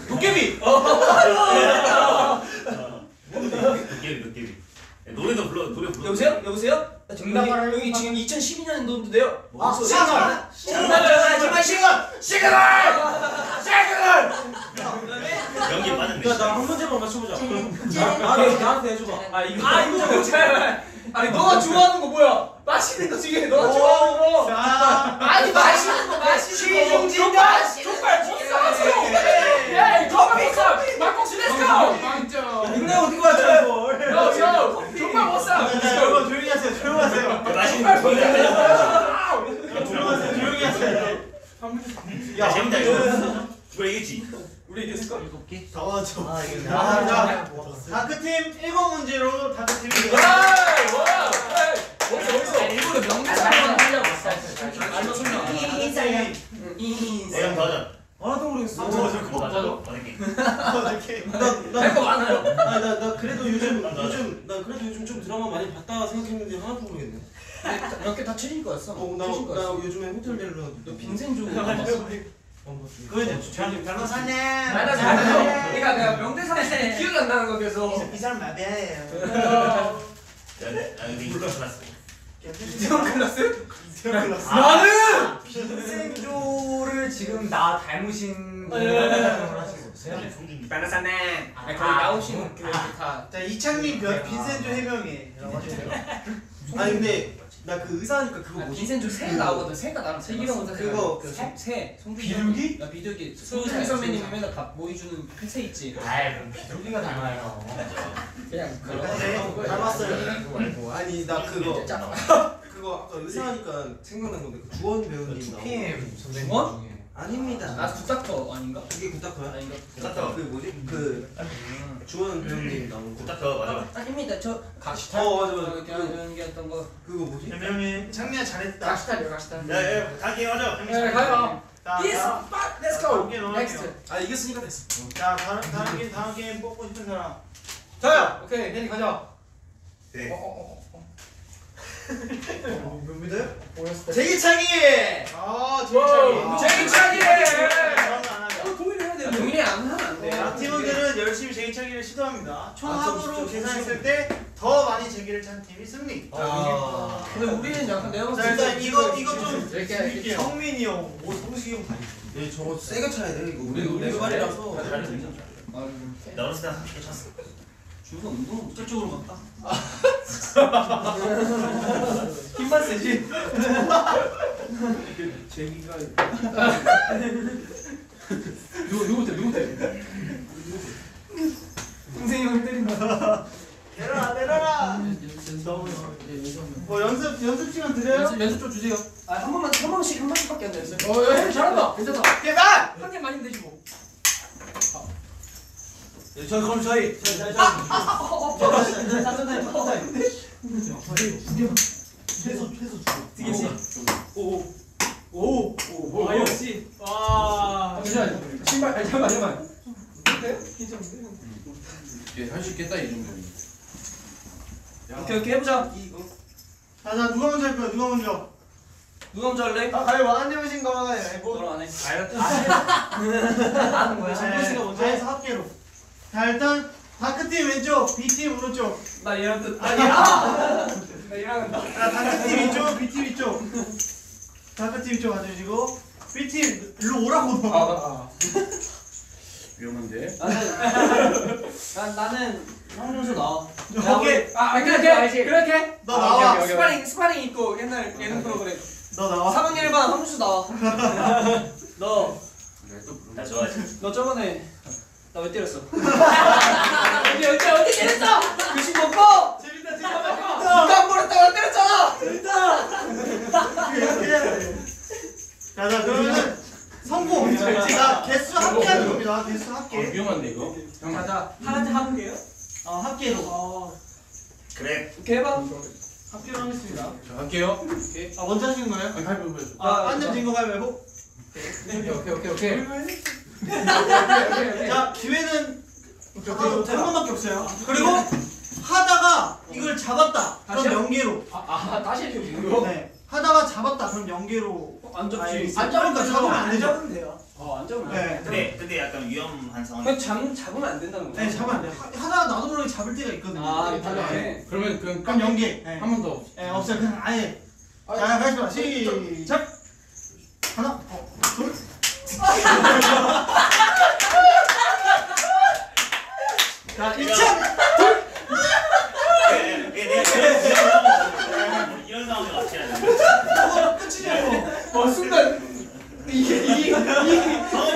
도깨비. 도깨비 도깨비. 노래도 불러 노래 불러. 여보세요? 여보세요 나 지금 여기, 정답을 여기 지금 2012년도인데요 아, 시그널 장난을 하지 마 시그널 시그널 시그널 연기 빠졌네. 야나한 문제만 맞춰보자. 아, 나 나한테 해줘봐. 아 이거 아 이거 좀 잘. 아니 너가 좋아하는 거 뭐야? 마시는 거 중에 너가 좋아하는 거. 자. 아니 마시는 거 마시는 거. 족발 족발 못 사. 야 커피 커피 막국수 렛츠고. 빵점 근데 어디 가자 이걸. 요 못 사. 여러분 조용히 하세요. 조용히 하세요. 맛있는 거 조용히 하세요. 조용히 하세요. 야 재밌다 이거. 이거 얘기했지. 우리 이겼을까? 더워져. 아 이거 아, 자, 나. 다크팀 1문제로 다크팀이 와 와. 멋있어 멋있어. 일부러 명대사 한번 하려고. 인사야. 내가 더 하자. 하나도 모르겠어. 맞아. 어떻게? 할거 많아요. 아나 나 그래도 요즘 요즘 나 그래도 요즘 좀 드라마 많이 봤다 생각했는데 하나도 모르겠네. 몇개다 최신 거였어. 어나 최신 나 거였어. 요즘에 호텔 내려가. 너 빈센조 안 봤어? 그거 이제 변호사님. 맞아 맞아. 그러니까 내가 명대사 기억이 안 나는 거 계속. 이 사람 마비아예요. 야, 네. 아 근데 이거 끝났어. 이태원 클라스? 나는 빈센조를 지금 나 닮으신 생각을 하시고 있어요? 송중기. 변호사네. 아, 거기 나오시는 그 다. 자 이창민 변 빈센조 해명이라고 하시네요. 아니 근데 나 그 의사니까 그거 아, 뭐지? 빈센조 새 나오거든. 새가 나랑 새기랑 오자. 그거 그 새. 새. 송중기. 비둘기? 나 비둘기. 송중기 선배님이 맨날 밥 모이 주는 새 있지. 아이 그럼 비둘기가 닮아요 그냥 그런 네, 닮았어요. 아니 나 그거 그거 아까 의사하니까 생각난 건데 그 주원 배우님 나오고 PM 선배님 주원? 중에 아닙니다. 아 굿닥터 아닌가? 그게 구타커야? 아닌가? 구닥터. 그 뭐지? 그 주원 배우님 거. 부탁터 맞아. 아닙니다. 저 각시탈. 어 맞아 맞아. 이렇게 그, 하는 게 어떤 거. 그거 뭐지? 해명이 창민아 잘했다. 가시탈이요 가시탈 야, 야, 다 게임 하자. 네 가요 자, Yes 자, let's 다음 go 게임 넘어갈게요. next 아 이겼으니까 됐어. 자 다음 다음 게임 다음 게임 뽑고 싶은 사람. 저요. 오케이 혜리 가자 네. 몇 미터요? 보였을 제기차기. 아 제기차기. 제기차기! 그러면 안 해야 되는데 동일이 안 하면 안 돼. 팀원들은 열심히 제기차기를 시도합니다. 총 아, 좀 합으로 진짜 계산했을 때 더 많이 제기를 찬 팀이 승리. 아. 근데 우리는 약간 내가 자 봤을 때 일단 이거 이거 좀 이렇게 할게요 성민이 형, 오 성식이 형 다니. 네 저거 세게 차야 돼 이거. 우리 우리 레벨이라서. 나 어렸을 때 30개 찼어. 준서 운동 저쪽으로 갔다. 힘만 세지. 제기가 누구 누구한테 누구한테 동생이 형 때린다. 내려라 내려라. 뭐 연습 연습 시간 드려요? 연습 연습 좀 주세요 아한 번만 한 번씩 한 번씩밖에 안 됐어요. 어 혜리 잘한다 괜찮다 계산. 한개 많이 되지 뭐 저 그럼 저희 저희 저희 저희 최소 최소 두 개. 아 역시 와 잠시만 신발 아니 잠깐만 잠깐만 예, 할수 있겠다 이 정도면. 오케이 오케이 해보자. 자, 자 누가 먼저 할 거야? 누가 먼저? 누가 먼저 할래? 아 가위 안 내면 거가 아니고. 너랑 안 해. 하는 거야. 정보 씨가 먼저 해서 합계로. 자 일단 다크팀 왼쪽, B팀 오른쪽. 나 얘랑 뜻. 나 얘랑. 나 얘랑 나. 자 다크팀 이쪽, B팀 이쪽. 다크팀 이쪽 가주시고 B팀 일로 오라고 너. 위험한데. 나는 난 나는 황준수 나와. 오케이. 아 그렇게 그렇게 너 나와. 스파링 스파링 있고 옛날 예능 프로그램. 너 나와. 4번 1번 황준수 나와. 너. 나 좋아하지. 너 저번에 나 왜 때렸어? 어디 어디 어디 때렸어 교식 먹고 재밌다 재밌다. 누가 안 버렸다고 나 때렸잖아. 이렇게 해야 돼. 자, 자 그러면은 성공. 자 개수 합계 하는 겁니다. 개수 아, 합계. 위험한데 이거. 자자 하나씩 돼요 어 합계로. 어 그래. 오케이 해봐. 합계로 하겠습니다. 자, 갈게요. 아 먼저 하시는 거예요? 아, 갈비 보여줘. 아 안전 진거 가위바위보. 오케이 오케이 오케이 오케이 자 기회는 한 번밖에 없어요. 그리고 하다가 이걸 잡았다. 그럼 다시요? 연계로. 아 다시 해줘 이거 네. 하다가 잡았다. 그럼 연계로. 안. 아니, 안 잡으면 그러니까 잡으면 안 되죠. 돼요 어안 잡으면. 네. 근데 근데 약간 위험한 상황. 그냥 잡 잡으면 안 된다는 거야. 네 잡으면 안 돼. 하- 하다가 나도 모르게 잡을 때가 있거든요. 아 네. 이렇게. 그러면 그럼 그럼 연계. 네. 한번 더. 네 없어요. 그냥 아예. 자 가시죠. 시작. 하나, 어, 둘. 자, 2천. 예, 예, 내가 이런 상황- 이런 상황에 맞지 않아. 끝이냐고. 어 순간 이게 이 방금 방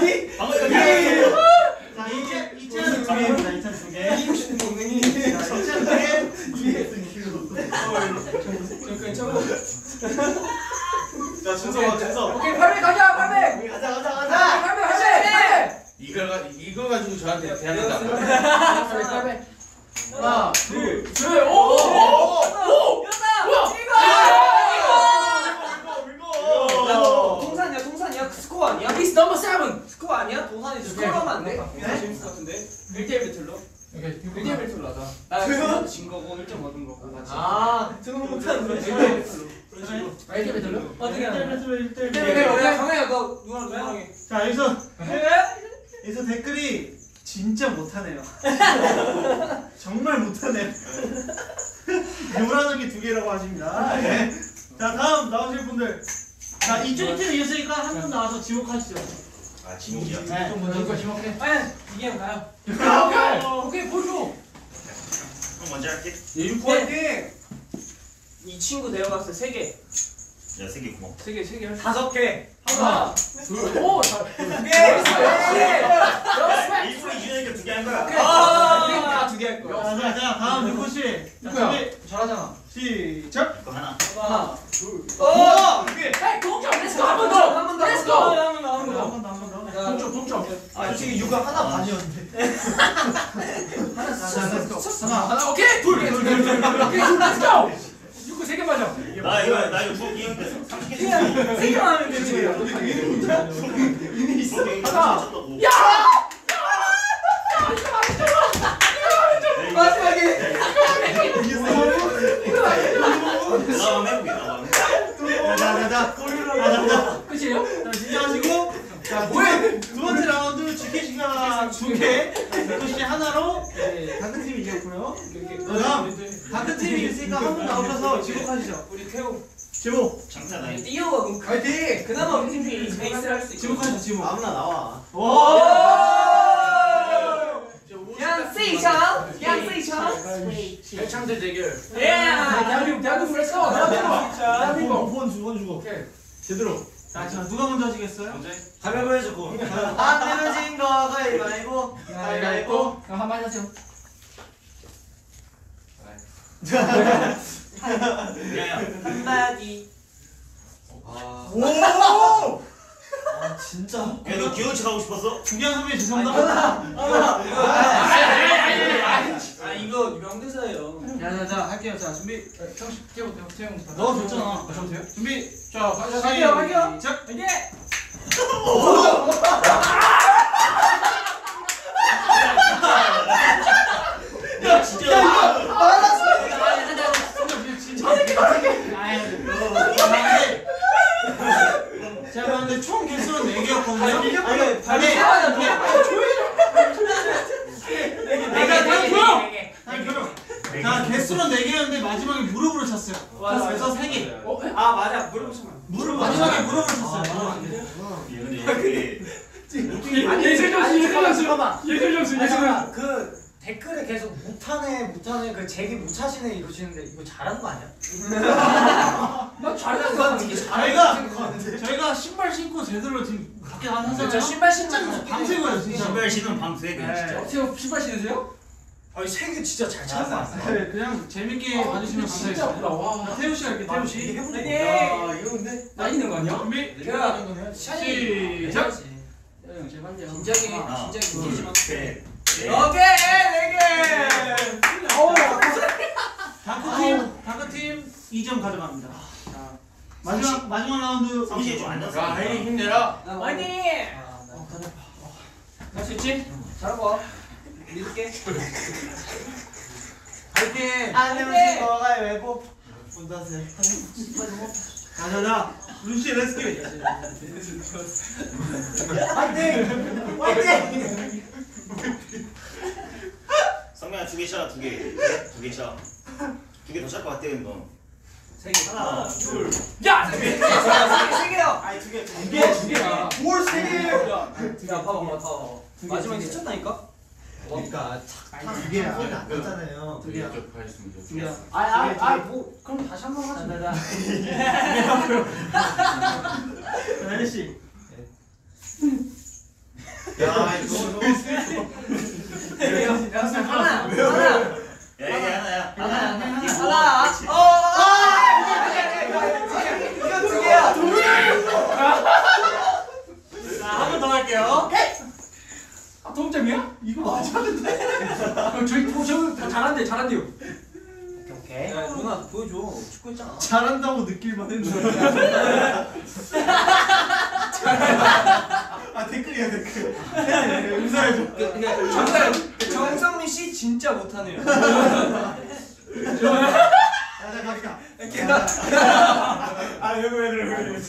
먼저 하시겠어요? 가위바위보 해주고. 안 내면 진거 가위바위보. 가위바위보. 그럼 한마디 하세요 야야. 한마디. 오! 아 진짜. 야너 귀여운 척 하고 싶었어? 중요한 선배 죄송합니다. 아 이거 명대사예요. 자자자 할게요. 자 준비. 형식 태용 태용 태용 넣어줬잖아. 저도 돼요? 준비. 자 가- 갈게요, 갈게요. 시작. 이게 哦。이러시는데 이거 잘하는 거 아니야? 나 잘하는 거 같은데 저희가 저희가 신발 신고 제대로 지금 밖에 안저 하잖아요. 신발 신는 진짜 밤새고요 진짜. 신발 신은 방세 그 진짜. 태용 신발 신으세요? 아니 세개 진짜 잘 차는 거 같아. 네, 그냥 재밌게 봐주시면 진짜 감사하겠습니다. 태우 씨가 이렇게 태우 씨. 야 이거 근데 나 있는 거 아니야? 준비. 시작. 긴장이 하나, 긴장이 셋, 넷. 오케이 네개 다크팀 다크팀 2점 가져갑니다. 자, 마지막 마지막 라운드 이제 좀안 야 났어. 혜리 힘내라. 화이팅 할수 있지? 잘하고 와 믿을게 갈게. 안녕하세요 너가 외복 본다세 자자자. 루시 렛츠고. 화이팅 화이팅 성민아 두개 쳐, 두 개. 두 개 쳐. 두 개더찰것 같아, 너. 세개 하나 둘 야! 세개 세 개야 아니 두개 두 개 두 개야 뭘세 개예요 야 봐봐 봐봐 마지막에 스쳤다니까? 그러니까 두 개야 안 되잖아요 두 개. 쪽 하겠습니다. 두 개야. 아아아뭐 그럼 다시 한 번 하자. 자자자. 혜리 씨. 야 이거 하나 하나 야, 이게 하나야. 아 잘한대요 오케이. 야 누나 보여줘 축구 했잖아 잘한다고 느낄만 했는데. 아 댓글이야 댓글. 응사해줘. 정상 정상민 씨 진짜 못하네요 자자 갑시다. 아 여기 왜 그래 왜 그래.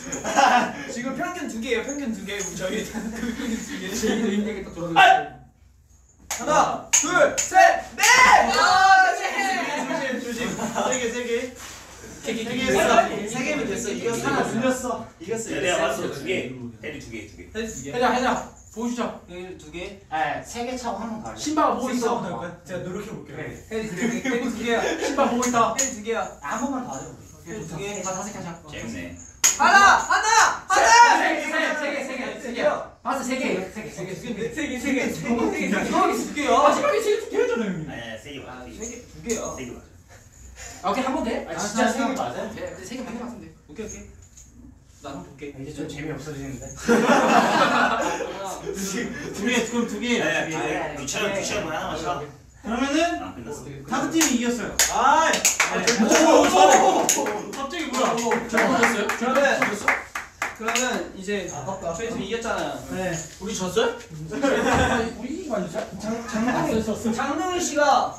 지금 평균 두 개예요 평균 두 개. 저희 평균 두제 개. 얘기도 힘들게 딱 돌아가 하나 둘 셋넷 조심 조심 세 개 세 개. 개개 세개 했어. 세 개면 됐어. 이겼어. 하나 늘렸어 이겼어 야, 내가 봤어, 두 개. 해리 두 개, 두 개. 두 개. 해자 해자 보여주자 두 개. 아세개 차고 한번 더. 할래. 신발 보고 있어 제가 노력해 볼게요. 그래. 해리 두 개. 해리 두 개야. 신발 보고 있다 해리 두 개야. 한 번만 더 하자. 해리 두 개. 다 다섯 개 하자 재밌네. 하나 하나 하나. 세개세개세개세 개야 봤어 세개세개세개세개세개세개 두 개야. 마지막에 세개두 개였잖아 형님 아니야, 세개 맞아. 아, 세 개, 두 개야. 세개 맞아. 아 오케이 한번 돼? 아 진짜 세개 맞아요? 네, 세개 맞는 것 같은데 오케이, 오케이. 나는 볼게. 이제 좀 재미 없어지는데. 하나, 두 개, 그럼 두 개. 개. 야, 귀찮아, 귀찮아, 하나만 쳐. 그러면은 아, 끝났어. 다크팀이 이겼어요. 아이 오, 잘해. 갑자기 뭐야? 잘못했어요? 그러면 그러면 이제 저희 팀 이겼잖아요. 네. 우리 졌어요? 우리 이긴 거 아니죠? 장난이 장동희 씨가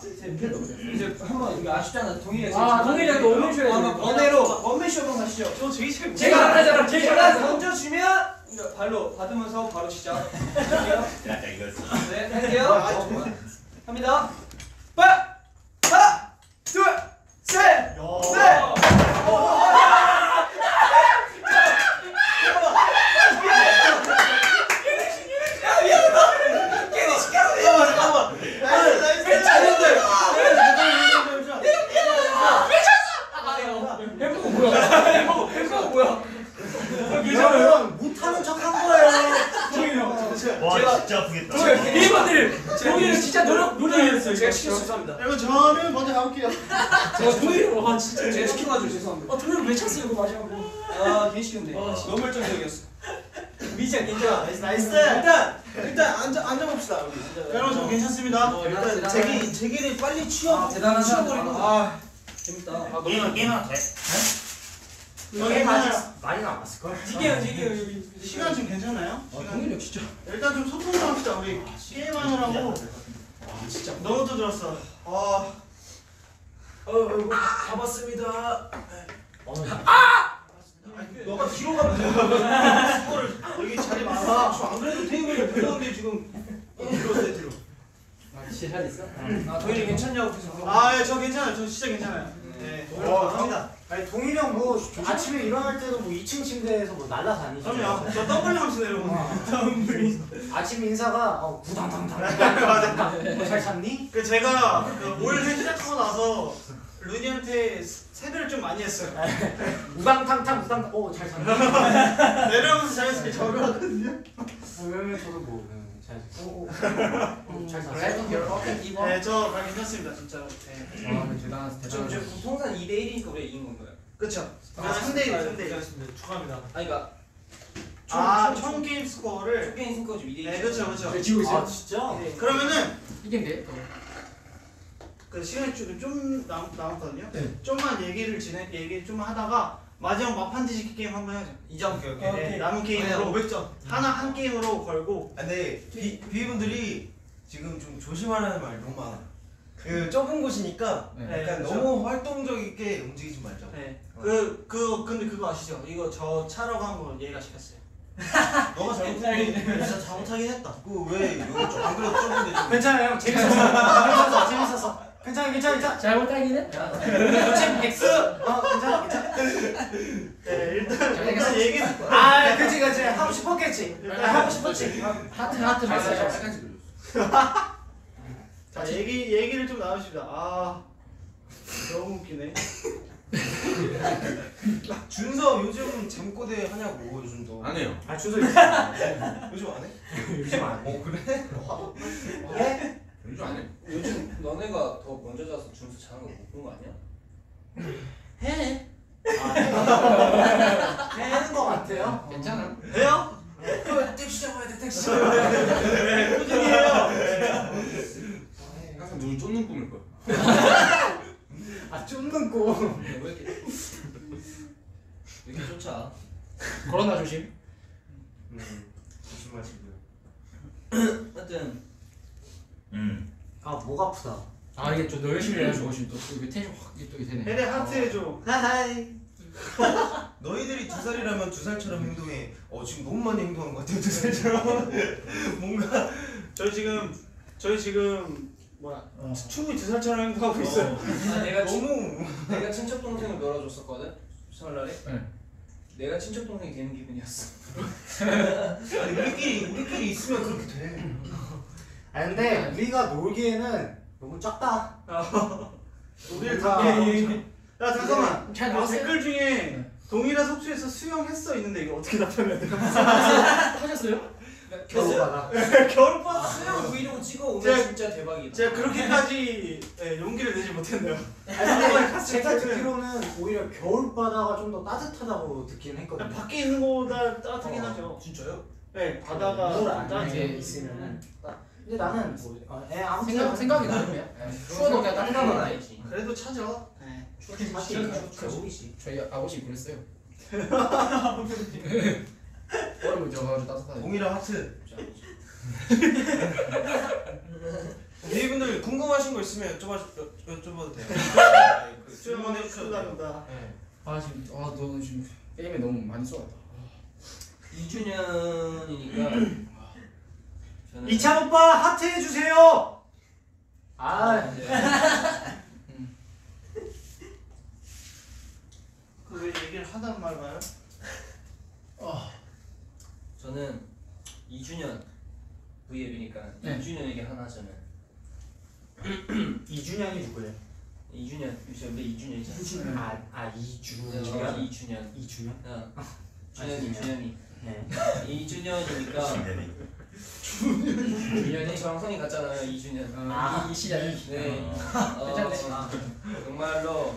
이제 한번 이게 아쉽잖아. 동일이 아, 동일이가 또 원맨 쇼 해야 아마 되니까. 번외로 원맨쇼 한번 가시죠. 저 제일 잘 제가 하잖아 제가 제가 던져주면 이제 발로 받으면서 바로 시작. 할게요. 네, 할게요. 합니다. 빠! 형 못하는 척 한 거예요 와, 진짜 아프겠다. 이분들 동일은 진짜 노력 노력했어요 제가 시켜서 죄송합니다. 여러분 저는 먼저 가볼게요 제가 동일 와 진짜 제가 시켜가지고 죄송합니다. 어 동일 왜 찼어요 이거 마지막으로 아, 괜히 시켰네. 너무 열정적이었어. 미자 괜찮아. nice nice 일단 일단 앉아 앉아 봅시다 우리 여러분 저 괜찮습니다. 일단 제기 제기를 빨리 치워 아, 대단한 사람. 치워버리고 아 재밌다. 게임 게임 하나 돼? 여기 하나 많이 남았을 걸. 지게요 지게요 여기. 시간 좀 괜찮아요? 아 시간 동일력 진짜 일단 좀 소통 좀 합시다 우리 게임하느라고 너무 떠들었어. 아어 잡았습니다 너가 뒤로 가면 돼 수고를 여기 자리 많아. 안 그래도 테이블에 무거운데 지금 어, 뒤로 세 뒤로 시간 있어? 아 도일이 괜찮냐고 계속 물어봐. 아, 예, 저 괜찮아요. 저 진짜 괜찮아요. 네. 와, 갑니다. 아니 동일이 형뭐 아침에 일어날 때도 뭐 2층 침대에서 뭐 날라다니죠. 그럼요. 저 덤블링 하면서 내려오네. 아침 인사가 어 부당당당. 맞아. 잘 잤니? 그 제가 그올해 시작하고 나서 루니한테 세배를 좀 많이 했어요. 우당탕탕 우당. 어잘 잤니? 내려오면서 자연스럽게 저를 하거든요. 그러면 저도 뭐 잘 잤고. 잘 그래? 잤어. 이번 네, 저 가- 괜찮습니다, 진짜로. 네. 아 대단한 지금 대단한 지금 부 통산 2대 1이니까 우리가 이긴 건가요? 그쵸. 아, 3대 1, 아, 3대 1. 잘했습니다. 축하합니다. 아니 그러니까 아, 총 게임 스코어를. 총게임 승부 지금 2대 1. 네, 그쵸, 그쵸. 왜 지고 있어? 아 진짜? 네, 그러면은 이긴데? 그 시간이 좀, 좀 남, 남았거든요. 네. 좀만 얘기를 진행, 얘기 좀 하다가 마지막 막판 뒤집기 게임 한번 해야죠. 2점 오케이 오케이 네, 남은 게임으로 500점 하나 한 게임으로 걸고 아, 근데 비, 비분들이 지금 좀 조심하라는 말 너무 많아 그 좁은 곳이니까 네. 약간 그쵸. 너무 활동적이게 움직이지 말자 네. 그, 그, 근데 그거 아시죠? 이거 저 차라고 한거 얘가 시켰어요. 너가 잘못했는데 진짜 잘못하긴 했다 그왜 여기 좀안 그래도 좁은데 좀 괜찮아요. 형. 재밌었어. 재밌었어. 재밌었어. 괜찮아 괜찮아 괜찮아. 잘못하긴 해? 지금 X. 어 괜찮아 괜찮아. 네, 일단, 잘 일단 얘기, 아 그치 그치 하고 싶었겠지. 아, 하고 싶었지. 하트 하트 메시지 그렸어. 자, 얘기, 얘기를 좀 나눕시다. 아, 너무 웃기네. 준서 요즘 잠꼬대 하냐고 요즘 너안 해요. 아 주소 있어. 요즘 안 해? 요즘 안 해. 어 그래? 예? 요즘 안 해. 요즘 너네가 더 먼저 자서 준수 자는 거 못 본 거 아니야? 해. 하는 거 같아요. 괜찮아 해요? 택시 잡아야 돼 택시 네, 꾸준히 해요. 항상 눈을 쫓는 꿈일 거야. 아 쫓는 거. 왜 이렇게 왜 이렇게 쫓아? 코로나 조심 음 조심하시고요 하여튼 음. 아 목 아프다. 아 이게 좀너 열심히 해가지고 지금 또 이게 텐션 확 이게 또 이게 되네 해대 하트 해줘. 하하이. 너희들이 두 살이라면 두 살처럼 행동해 어 지금 너무 많이 행동한 것 같아요 두 살처럼 뭔가 저희 지금, 저희 지금, 뭐야, 충분히 두 살처럼 행동하고 있어요. 아, 내가 친, 너무 내가 친척 동생을 놀아줬었거든 설날에. 네. 내가 친척 동생이 되는 기분이었어. 아니 우리끼리 우리끼리 있으면 그렇게 돼 아 근데 우리가 놀기에는 너무 작다. 우리를 뭔가- 다. 야, 잠깐만. 잘 아, 나왔어요? 댓글 중에 동일한 속초에서 수영했어 있는데 이거 어떻게 답변해야 돼? 하셨어요? 겨울바다. 겨울바다. 수영 브이로그 찍어 오면 제가- 진짜 대박이다. 제가 그렇게까지 예, 용기를 내지 못했네요. 아니 근데 제가 듣기로는 오히려 겨울바다가 좀 더 따뜻하다고 듣긴 했거든요. 밖에 있는 거보다 따뜻하긴 어. 하죠. 진짜요? 네, 바다가 물 안에 따뜻해. 있으면은. 따- 근데 나는 뭐, 어, 예 아무튼 생각 생각이 나름이야 추워도 그냥 따뜻한 건 아니지. 그래도 차죠. 네. 사실 겨울이지. 저희 아버지 그랬어요 얼음을 들어가지고 따뜻하게 동이랑 하트 이분들 궁금하신 거 있으면 여쭤봐 여- 여쭤봐도 돼요 그 질문해 주셔도 돼요 수다보다. 네. 아 지금 아너 지금 게임에 너무 많이 쏘았다 2주년이니까 저는 이찬 오빠 하트 해주세요. 아 네. 그왜 얘기를 하단 말가요? 저는 2주년 V앱이니까 네. 2주년 얘기 하나 하자면 이준현이 누구예요? 2주년 요새 우리 2주년이잖아. 아, 아 이주. 네, 2주년. 이준현? 어. 준현이 아, 준현이. 네. 2주년이니까 준현이 저랑 성이 같잖아요 2주년. 아. 이, 이 시절 네. 어, 괜찮네. 어, 정말로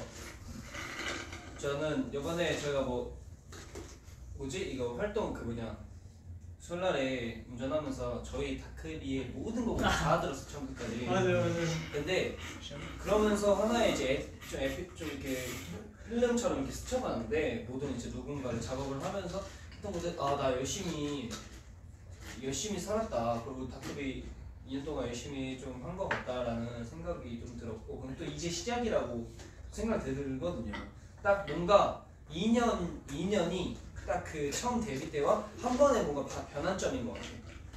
저는 이번에 저희가 뭐 뭐지 이거 활동 그 뭐냐 설날에 운전하면서 저희 다크비의 모든 곡을 다 들었어 처음부터까지. 맞아요 맞아요 근데 그러면서 하나의 이제 좀, 에피, 좀 이렇게 필름처럼 이렇게 스쳐가는데 모든 이제 누군가를 작업을 하면서 했던 것들 아나 열심히 열심히 살았다 그리고 다크비 2년 동안 열심히 좀 한 것 같다라는 생각이 좀 들었고 그럼 또 이제 시작이라고 생각 들거든요 딱 뭔가 2년 2년이 딱 그 처음 데뷔 때와 한 번에 뭔가 바- 변환점인 것 같아요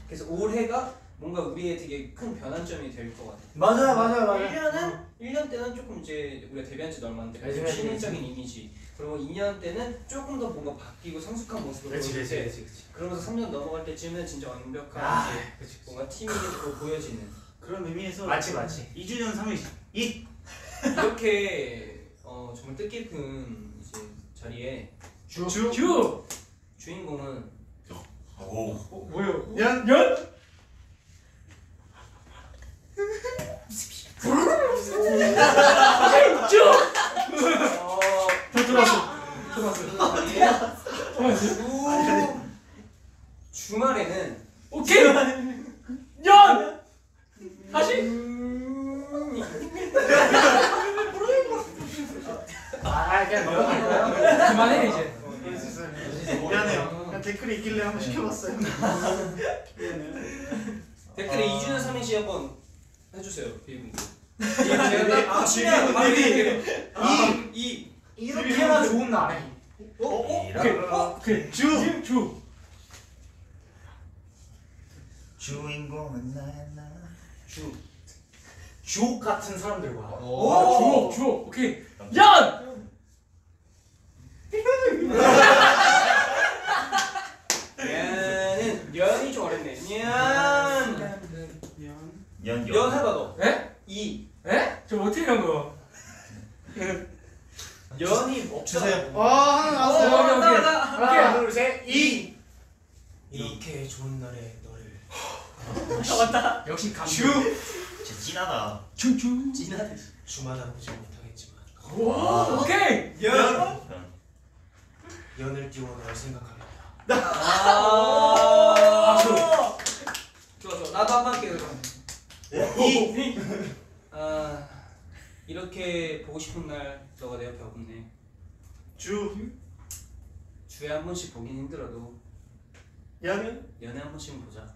그래서 올해가 뭔가 우리의 되게 큰 변환점이 될 것 같아요 맞아요 맞아요 맞아요 1년은 1년 때는 조금 이제 우리가 데뷔한 지 얼마 안 돼. 그치, 좀 그치, 신인적인 이미지. 그리고 2년 때는 조금 더 뭔가 바뀌고 성숙한 모습을 보일 그렇지 때 그렇지 그렇지 그러면서 3년 넘어갈 때쯤은 진짜 완벽한 아 이제 뭔가 팀이 또 보여지는 그런 의미에서 맞지 맞지 2주년 3일 이 이렇게 어, 정말 뜻깊은 이제 자리에 주! 주! 주인공은 오. 어, 뭐예요? 연 연? 주! 어, 저 들어왔어 들어왔어 주 주말에는 오케이! 연! 다시? 아 그냥 넘어갈까요? 그만해 이제 미안해요 그냥 댓글이 있길래 한번 시켜봤어요 미안해요 댓글에 2주년 3인시 한번 해주세요 비밀 제가 아, 치면 바로 비밀. 이렇게 이이 렇게나 좋은 날에 어? 어? 오케이 어? 오케이 주! 주! 주인공은 나나. 주 주옥 같은 사람들과 오! 주옥 주옥 오케이 연! 연은 연이 좀 어렵네 연연연 해봐 너 에? 이 에? 저 어떻게 한 거? 연이 없잖아 주세요. 아 하나 나왔어 오케이, 오케이, 오케이. 하나 둘셋이. 이렇게 좋은 날에 너를 역시 감. 주 진짜 찐하다. 주주 진하대 주마다 보지 못하겠지만. 오 오케이. 연. 연을 띄워 널 생각합니다. 아, 좋아 좋아. 나도 한번 할게 그럼. 이. 아 이렇게 보고 싶은 날 너가 내 옆에 없네. 주. 주에 한 번씩 보긴 힘들어도 연 연애 한 번씩은 보자.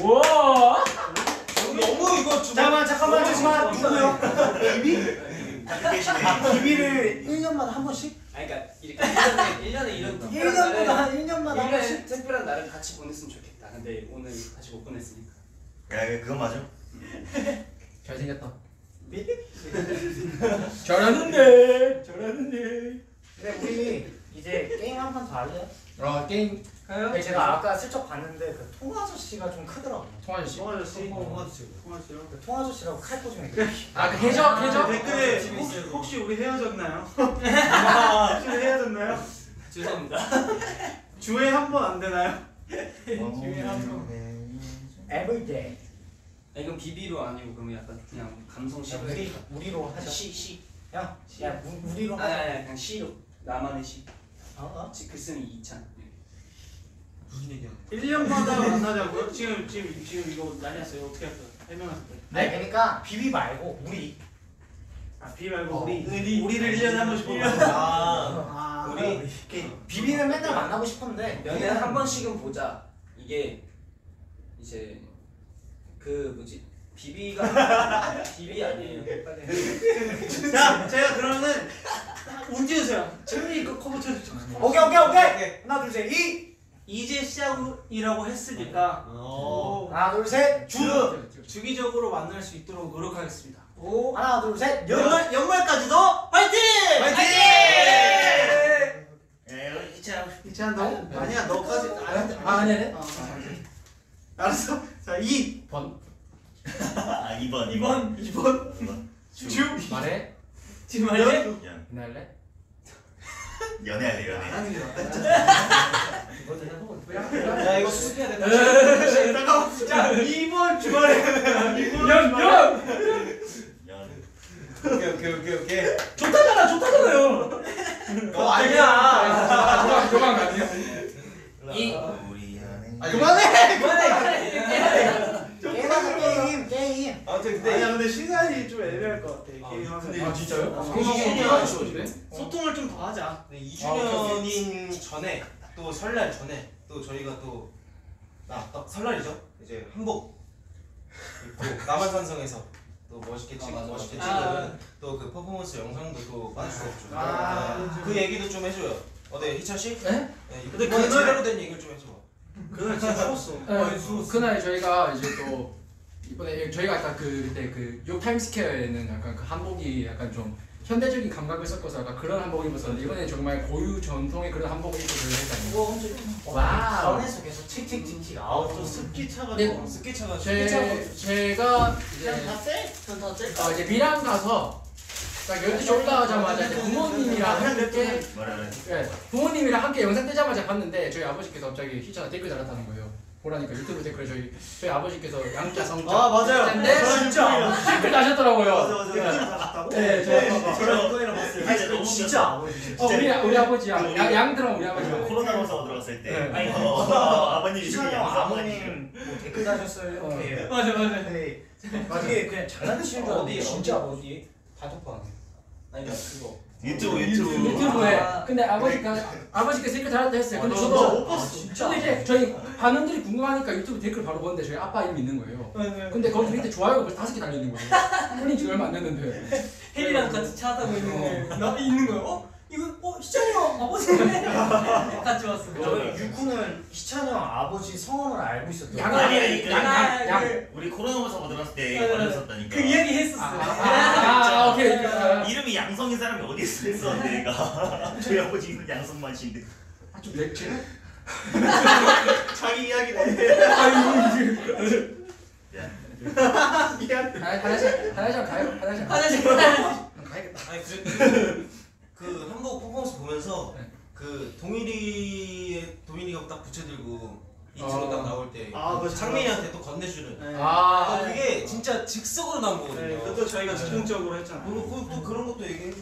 우와! 너무 이거 잠깐만 잠깐만 잠깐만. 누구요? 계시네. 비비를 1년마다 한 번씩? 아니 그러니까 이렇게 1년에 1년에 이런 특별한 1년마다 날을 한 1년마다 한 번씩? 1년에 특별한 날을 같이 보냈으면 좋겠다. 근데 오늘 같이 못 보냈으니까. 야, 그건 맞아. 잘생겼다 잘하는데 잘하는데. 근데 우리 이제 게임 한 판 더 할래요? 아 게임. 근데 제가 아까 슬쩍 봤는데 그 통아저씨가 좀 크더라고요. 통화씨. 통화저씨. 통화주세요. 통화저씨요? 그 통아저씨라고 칼 꽂으면 아그 해적 해적? 댓글에 혹시, 혹시 우리 헤어졌나요? 혹시 우리 헤어졌나요? 죄송합니다. 주에 한 번 안 되나요? everyday 아니 그럼 비비로 아니고 그러면 약간 그냥 감성시로 야, 우리 우리로 하자. 시 시. 야, 야 우- 우리로 아니 하자. 아니 아니, 그냥 시로. 나만의 시. 어? 어? 지- 글쓰기 이찬. 무슨 얘기야? 1년마다 만나자고요? 지금 지금 지금 이거 난리 났어요. 어떻게 할까요? 해명하세요. 아니 그러니까 비비 말고 우리. 아 비 말고 어, 우리 우리. 우리를 1년에 한 번씩 보는 아, 우리. 우리. 비비는 맨날 만나고 싶었는데 연애 한 번씩은 보자. 이게 이제 그 뭐지? 비비가 비비 아니에요? 빨리 자 제가 그러면은 운 띄우세요. 재민이 거 커버 쳐주죠 오케이 오케이 오케이. 하나 둘 셋 이. 이제 시작이라고 했으니까. 어. 하나 둘셋주. 주기적으로 만날 수 있도록 노력하겠습니다. 오. 하나 둘셋 연말 연말까지도 화이팅! 야, 이차 이찬 너? 아니야 너까지. 안 아 아니 아니 어, 알았어 자 2, 아, 2번. 2번 2번. 주. 말해. 지금 할래? 연. 연애할래? 연애할래, 연애. 낫다 야 이거 수습해야 된다. 잠깐만. 자 2번 주말에. 2번 주말에. 연 연. 연. 오케이 오케이 오케이 오케이. 좋다잖아 좋다잖아요. 어 아니야. 도망 도망 가네요 이 그만해! 그만해! 게임 게임 아니 근데 시간이 좀 애매할 것 같아 아, 게임 하면서. 근데 아, 진짜요? 아, 소통이 소통을 좀 더 하자 2주년인 아, 전에 또 설날 전에 또 저희가 또나 설날이죠? 이제 한복 입고 남한산성에서 또 멋있게 찍 아, 아, 아, 또 그 퍼포먼스 영상도 또 빠질 수 없죠. 아, 네. 그 얘기도 좀 해줘요. 어때 희철 씨? 네? 네 근데 그 제대로 된 얘기를 좀 해줘. 그날 진짜 추웠어. 네, 그날 저희가 이제 또 이번에 저희가 아까 그 그때 뉴욕 타임스퀘어에는 약간 그 한복이 약간 좀 현대적인 감각을 섞어서 약간 그런 한복을 입었었는데 이번에 정말 고유 전통의 그런 한복을 입고 저희가 했다니 wow 안에서 계속 틱틱틱틱 아웃 또 습기 차가지고. 네. 어, 습기 차가 제, 제가 이제 다 쎄? 전다 쎄? 어, 이제 미랑 가서 딱 12시 올라가자마자 이제 부모님이랑 함께 말하는 예, 부모님이랑 함께 영상 뜨자마자 봤는데 저희 아버지께서 갑자기 희찬아 댓글 달았다는 거예요. 보라니까 유튜브 댓글 저희 저희 아버지께서 양자 성자 아 맞아요. 근데 진짜. 댓글 다셨더라고요. 맞아 맞아. 댓글 달았다고? 네, 저 저런 이거랑 봤어요. 아니 너무 진짜 아버지 어, 우리 우리 아버지 양, 양- 양들랑 우리 아버지. 코로나 검사가 들어갔을 때 네. 아니 어, 아버님이 희찬이 지금 형 아버님 뭐 댓글 다셨어요 어. 이렇게 맞아 맞아. 근데 그게 그냥 장난치는 줄 알았는데 어디, 진짜 어디? 단톡방 아니 그거 유튜브 유튜브 유튜브에 아. 근데 아버지가 아버지께서 댓글 달았다 했어요. 근데 아, 저도 진짜 못 봤어. 근데 이제 저희 반응들이 궁금하니까 유튜브 댓글 바로 보는데 저희 아빠 이름 있는 거예요. 근데 거기 밑에 좋아요가 벌써 다섯 개 달려 있는 거예요. 뿐인 지 얼마 안 됐는데. 혜리랑 같이 차 타고 있는데 나 있는 거야. 어? 이거 어 희찬이 형 아버지네. 같이 왔어. 저는 유쿠는 희찬이 형 아버지 성함을 알고 있었대요 양 아니, 아니, 양, 양, 양. 우리 코로나 검사가 들어갔을 때 네, 네. 걸렸었다니까 그 이야기 했었어. 아, 아, 아, 오케이. 아, 이름이 양성인 사람이 어디 있어 했었는데 내가 저희 아버지 이름 양성만 씨인데 좀 렉치? 자기 이야기네. 미안. 아, 화장실, 화장실 가요? 화장실 가요? 화장실 가야겠다. 아니 그, 그 한복 퍼포먼스 보면서 네. 그 동일이 동일이가 딱 부채 들고 인트로 어. 딱 나올 때 아, 그거 창민이한테 또 건네주는 네. 아, 어, 그게 진짜 즉석으로 나온 네, 거거든요. 그것도 저희가 즉흥적으로 했잖아. 또, 또, 또 그런 것도 얘기해줘.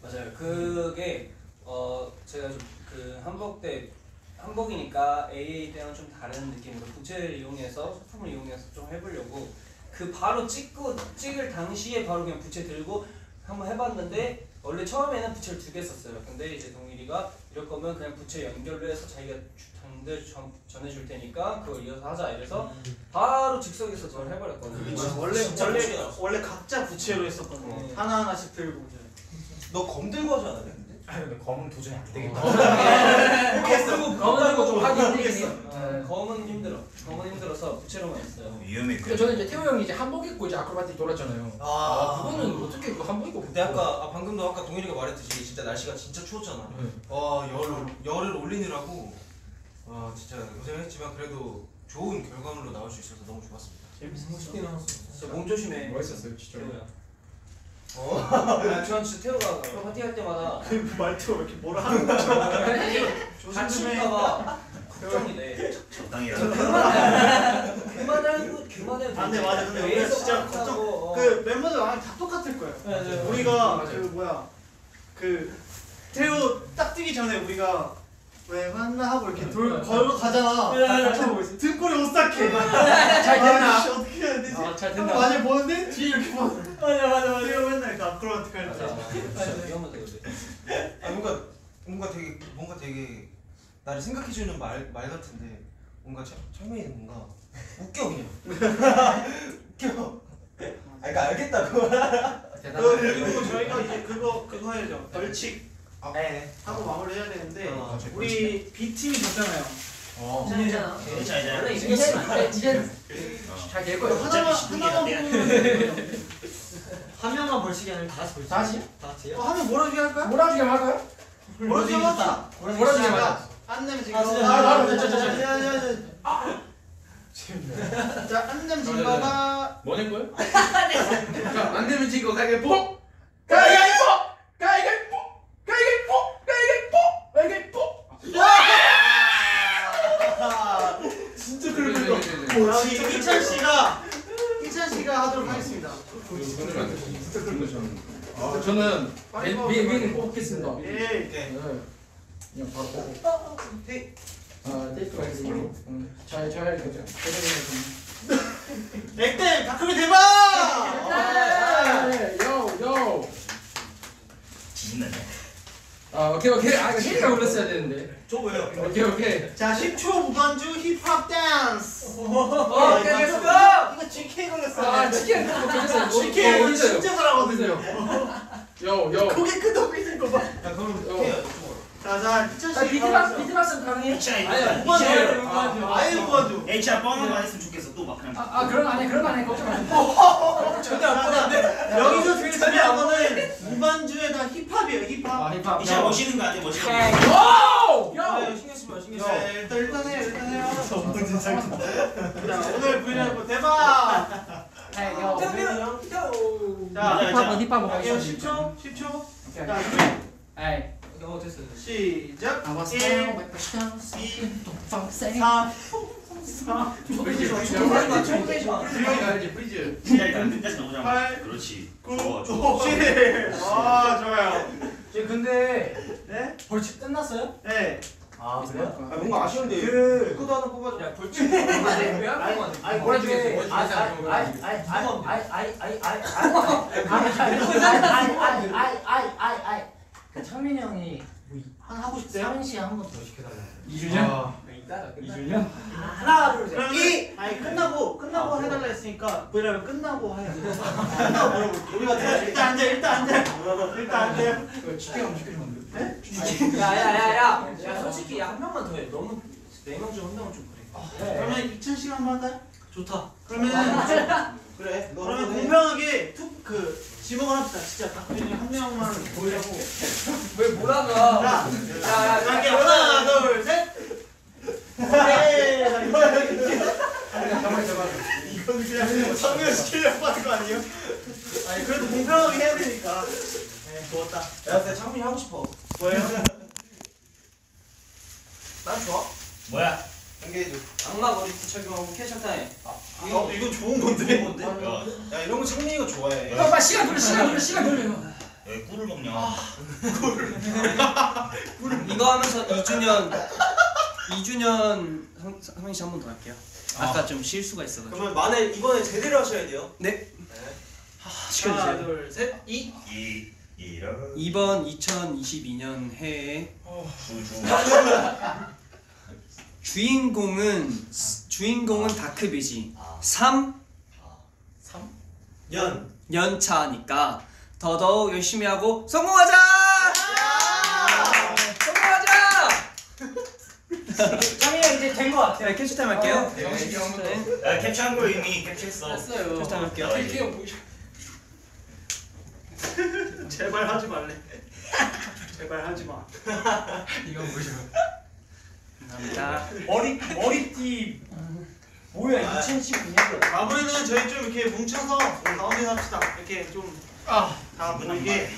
맞아요. 그게 어 제가 좀 그 한복 때 한복이니까 AA 때랑 좀 다른 느낌으로 부채를 이용해서 소품을 이용해서 좀 해보려고 그 바로 찍고 찍을 당시에 바로 그냥 부채 들고 한번 해봤는데 원래 처음에는 부채를 두 개 썼어요. 근데 이제 동일이가 이럴 거면 그냥 부채 연결로 해서 자기가 장들 전해줄 테니까 그걸 이어서 하자 이래서 바로 즉석에서 저를 해버렸거든요. 아, 원래 진짜 원래. 원래 각자 부채로 했었거든. 네. 하나 하나씩 들고. 너 검 들고 하지 않았냐 검은 도저히 안 되겠다 검은 들고 좀 하기 힘들긴 해요. 어, 검은 힘들어. 검은 힘들어서 부채로만 했어요. 위험해 근데 저는 이제 태호 형이 이제 한복 입고 이제 아크로바틱 돌았잖아요. 아, 그거는 어떻게 그 한복 입고 근데 아까 아, 방금도 아까 동일이가 말했듯이 진짜 날씨가 진짜 추웠잖아. 네. 와 열, 열을 올리느라고 와 진짜 고생했지만 그래도 좋은 결과물로 나올 수 있어서 너무 좋았습니다. 나왔어. 진짜 몸 조심해. 멋있었어요, 진짜. 어? 아, 전 진짜 태호가 그 파티 할 때마다 그 말투가 왜 이렇게 뭐라 하는 거야? 다칠까봐 걱정이 돼. 적당히 저 해라 그만 그만하고 그만해. 안 돼, 맞아. 근데 우리가 진짜 걱정- 그그 멤버들 아마 다 똑같을 거예요. 네, 네. 우리가 맞아요. 그 뭐야 그 태우 딱 뛰기 전에 우리가 왜 만나 하고 이렇게 돌 걸어 가잖아. 네, 네, 네. 등골이 오싹해. 잘 됐나? 잘 됐나? 많이 보는데 뒤에 이렇게 봐. 맞아 맞아 맞아. 태우 맨날 그 아크로바틱 할 맞아. 위험하다 근데. 아 뭔가 뭔가 되게 뭔가 되게 나를 생각해주는 말 말 같은데 뭔가 참 창민이는 뭔가 웃겨 그냥 웃겨. 아 그러니까 알겠다고. 그, 그리고 저희가 이제 그거 그거 해야죠. 벌칙 네 하고 마무리 해야 되는데 어, 우리 B 팀이 졌잖아요. 어. 괜찮아. 괜찮아 원래 이제 이제 이제 이제 잘 될 거예요. 하나만 하나만 보면 한 명만 벌칙이 아니라 다시 벌칙. 다시? 다 같이요? 어, 하면 몰아주게 할까요? 몰아주게 할까요? 몰아주게 하자. 몰아주게 하자. 안 내면 지금. 아? 아, 아, 자, 진짜, 자. 자, 자, 자, 자. 자, 안 내면 진 거가 뭐낼 거야? 자, 안 되면 지고 가위바위보! 가위 아, 저는 민민을 뽑겠습니다. 예. 네. 그냥 바로 뽑고. 아, 테이크가 있어요. 잘, 잘 그죠. 넥댐 다크비 대박! 네, 요, 요. 지진났네. 아 오케이 오케이 아 힐가 올렸어야 되는데 저 뭐예요? 오케이 오케이 자 10초 무반주 힙합 댄스. 어, 오케이 이거 렛츠고 이거 GK 걸렸어요. 아 치킨 그거 괜찮아요 GK 진짜 잘하거든요. 요요 고개 끄덕고 있는 거 봐. 야 그럼 어. 해요. 자자 아 비트박스 비트박스 가능해? 아니야. 무반주. 아예 무반주. HR 뻥만 했으면 좋겠어. 또 막 그냥. 아, 아 그런 거 아니야 그런 거 아니야 걱정 마 절대 안 보는데 여기서 제일 중요한 거는 무반주에다 힙합이에요 힙합. 아 힙합 HR 멋있는 거 아니야? 멋있는 거. 와우 아, 요 신경 쓰지 마 신경 쓰지 마. 일단 일단 해요 일단 해요. 자 오늘 브이라이브 대박. 자 힙합은 힙합은 거기서 10초 10초. 오케이. 자 에이 어 됐어 시작. 1 2 3 freeze 알지 freeze. 기다리 안 끝까지 나오잖아. 팔, 그렇지. 9 좋아 좋아. 7아 좋아요. 예, 근데 네? 벌칙 끝났어요? 네. 아 그래요? 아 뭔가 아쉬운데. 그- 그도 하나 뽑아줘. 야 벌칙 왜왜 하는 거야? 아니 뭐라 주겠어? 아이 아이 아이 아이 아이 아이 아이 아이 아이 아이 그 창민이 형이 하나 하고 싶대요? 상은 씨한 번 더 시켜달라고. 2주년? 이따가 끝나. 2주년? 하나 둘 셋. 그럼 이 아니 끝나고 끝나고 해달라 했으니까 브이라이브 끝나고 돼. 끝나고 물어볼게. 우리가 돼. 일단 앉아 일단 앉아. 일단 앉아. 한번 시켜주면 안 돼? 야야야야 야 솔직히 야한 명만 더 해. 너무 네 명 중 한 명은 좀 그래. 그러면 2천 시간 한번 할까요? 좋다. 그러면 그래. 너 그러면 한번 해. 공평하게 투그 지목을 합시다. 진짜 박준이 한 명만 보려고. 왜 몰아가? 자, 야야 갈게 하나 둘 셋. 오케이. 잠깐만 잠깐만 이건 그냥 성명시키려고 하는 거 아니에요? 아니 그래도 공평하게 해야 되니까. 네, 좋았다. 야, 나 창민이 하고 싶어. 뭐예요? 난 좋아. 뭐야? 연계해줘. 악마 머리띠 착용하고 캐셔 타임. 이거 이거 좋은 건데. 뭔데? 야, 야 이런 거 창민이가 좋아해. 형 빨리 시간 돌려 시간 돌려 시간 돌려 왜 꿀을 먹냐? 이거 하면서 2주년 2주년 성민 씨 한 번 더 할게요. 아까 좀 실수가 있어가지고. 그러면 만에 이번에 제대로 하셔야 돼요. 네. 하나 시켜주세요. 둘 셋. 이. 이 이런 이번 2022년 해에 주 주. 주인공은 주인공은 다크비지. 3 연. 연차니까 더더욱 열심히 하고 성공하자! 성공하자! 창민이 형 이제 된 거 같아. 네, 캡처 타임 할게요. 정식이 한번 더야 캡처한 거 이미 캡처했어. 했어요 캡처 타임 할게요. 어, 이렇게 보이죠? 제발 하지 말래. 제발 하지 마. 이거 보죠 감사합니다. 머리 머리띠 뭐야 2019년도. 마무리는 저희 좀 이렇게 뭉쳐서 가운데 합시다. 이렇게 좀 다 보이게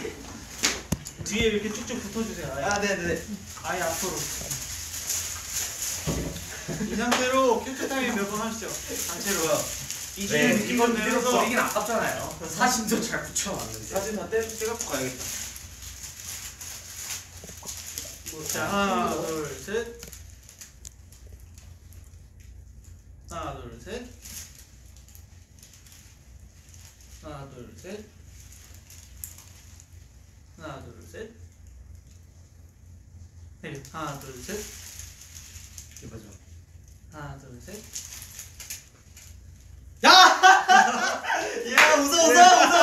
뒤에 이렇게 쭉쭉 붙어주세요. 아예, 아, 네, 네, 네. 아예 앞으로. 이 상태로 cute 타임 몇 번 하시죠. 단체로요. 네, 이주년 느낌을 내면서 버리긴 아깝잖아요. 사진도 잘 붙여놨는데. 사진 다 떼, 떼갖고 가야겠다. 자 하나 둘 셋. 하나 둘 셋. 하나 둘 셋. 하나 둘 셋. 네 하나 둘 셋. 하나 둘 셋. 야! 야 웃어 웃어 웃어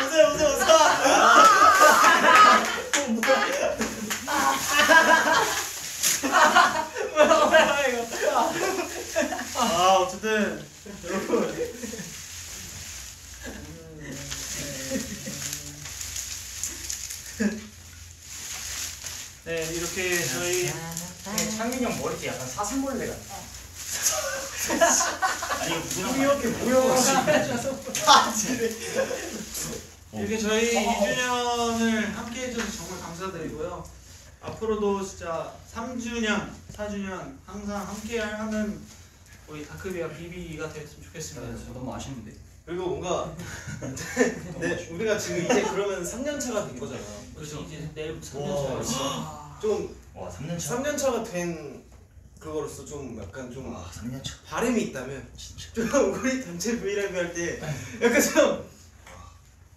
웃어 웃어 웃어. 뭐야 이거. 아 어쨌든 여러분. 네 이렇게 저희 창민이 형 머리띠 약간 사슴벌레 같아. 아니 무슨 이렇게 모여가지고. 이렇게 저희 2주년을 함께 해줘서 정말 감사드리고요. 앞으로도 진짜 3주년, 4주년 항상 함께 하는 우리 다크비와 비비가 됐으면 좋겠습니다. 저 너무 아쉽는데. 그리고 뭔가 네, 우리가 지금 이제 그러면 3년 차가 된 거잖아. 그렇죠. 이제 내일부터 와, 3년 차가 있어. 좀와 3년 차. 3년 차가 된 그거로서 좀 약간 좀와 3년 차. 바람이 있다면 좀 우리 단체 브이라이브 할 때 약간 좀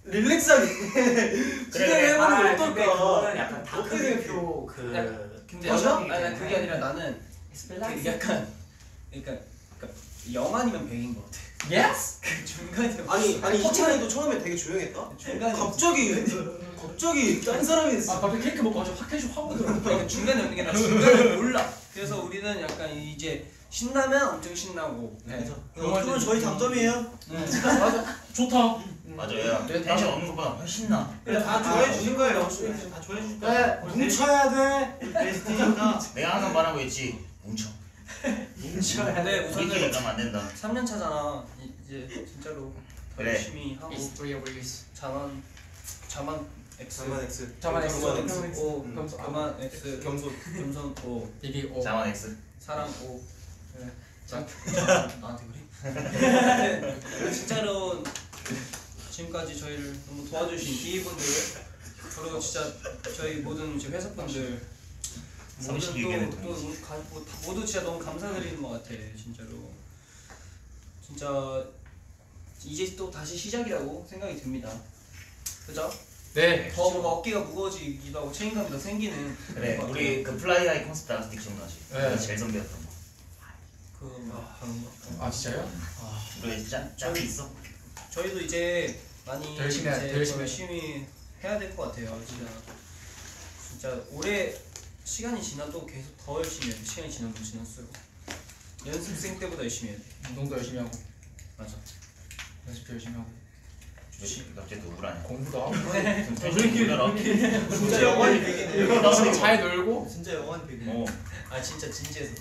릴렉스하게 진행을 그래. 해보는 아, 게 근데 어떨까 그거는 약간? 다크표 그 근데 아니, 아니, 그게 아니라 나는 그 약간 그러니까, 그러니까 영환이면 100인 것 같아. Yes? 그 중간에 아니 아니 이찬이도 처음에 되게 조용했다 중간에 갑자기 갑자기 딴 사람이 아 됐어 갑자기 케이크 먹고 아주 확 텐션 확 오더라고 그러니까 중간에 없는 게나 중간에 몰라. 그래서 우리는 약간 이제 신나면 엄청 신나고. 네. 그건 저희 장점이에요 맞아 좋다 맞아요. 텐션 없는 것보다 훨씬 나. 다 좋아해 주신 거예요. 다 좋아해 주실 거예요. 네 뭉쳐야 돼 베스트니까 내가 항상 말하고 있지. 뭉쳐. 근데 우리끼리 우선은 가면 안 된다. 3년 차잖아. 이- 이제 진짜로 더 그래. 열심히 하고 It's three of years 자만 자만 X 자만 X 자만 X. 겸손 겸손 X O 음. 겸손. 그만 X 겸손 겸손 O 비비 오 자만 X. 사랑 O 자, 나한테 그래? 진짜로 지금까지 저희를 너무 도와주신 DA분들 그리고 진짜 저희 모든 이제 회사분들 모든 32개는 또, 또 가- 뭐 다- 모두 진짜 너무 감사드리는 것 같아 진짜로 진짜 이제 또 다시 시작이라고 생각이 듭니다 그죠? 네 더 뭔가 어깨가 무거워지기도 하고 책임감이 더 생기는 그래. 우리 그 플라이 하이 콘서트 나갔을 때 기억나지? 네. 제일 선배였던 거. 그막 그런 거 아 진짜요? 우리 짠 짠이 있어. 저희도 이제 많이 더 열심히 해- 이제 더 열심히 더 열심히 해야 될 것 같아요. 진짜 진짜 올해 시간이 지나도 계속 더 열심히 해야 돼. 시간이 지나면 지날수록 연습생 때보다 열심히 해야 돼. 운동도 열심히 하고 맞아. 연습도 열심히 하고 왜 갑자기 또 우울하냐? 공부도 하고 좀 텐션 올려라. 진짜 영원히 백이네 잘 놀고 진짜 영원히 백이네 어. 아 진짜 진지해서.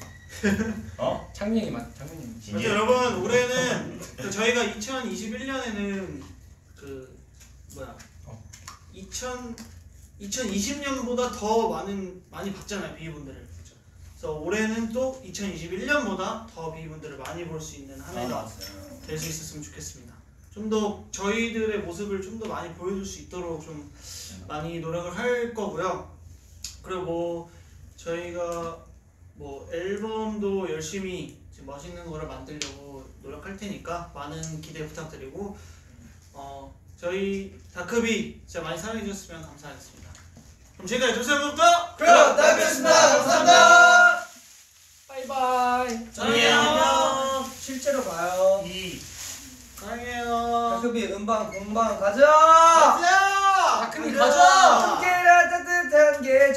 어? 창민이 맞 창민이 진짜. 여러분 올해는 그 저희가 2021년에는 그 뭐야 어. 2000 2020년보다 더 많은 많이 봤잖아요 비분들을 그죠? 그래서 올해는 또 2021년보다 더 비분들을 많이 볼 수 있는 한 해가 될 수 있었으면 좋겠습니다. 좀 더 저희들의 모습을 좀 더 많이 보여줄 수 있도록 좀 많이 노력을 할 거고요. 그리고 뭐 저희가 뭐 앨범도 열심히 멋있는 거를 만들려고 노력할 테니까 많은 기대 부탁드리고 어 저희 다크비 진짜 많이 사랑해 주셨으면 감사하겠습니다. 그럼 지금까지 조세호부터 그럼 다비였습니다 감사합니다 바이바이 안녕. 실제로 봐요. 이 사랑해요. 다크비 음방 공방 가자. 가자. 다크비 가자 함께라 따뜻한 계절.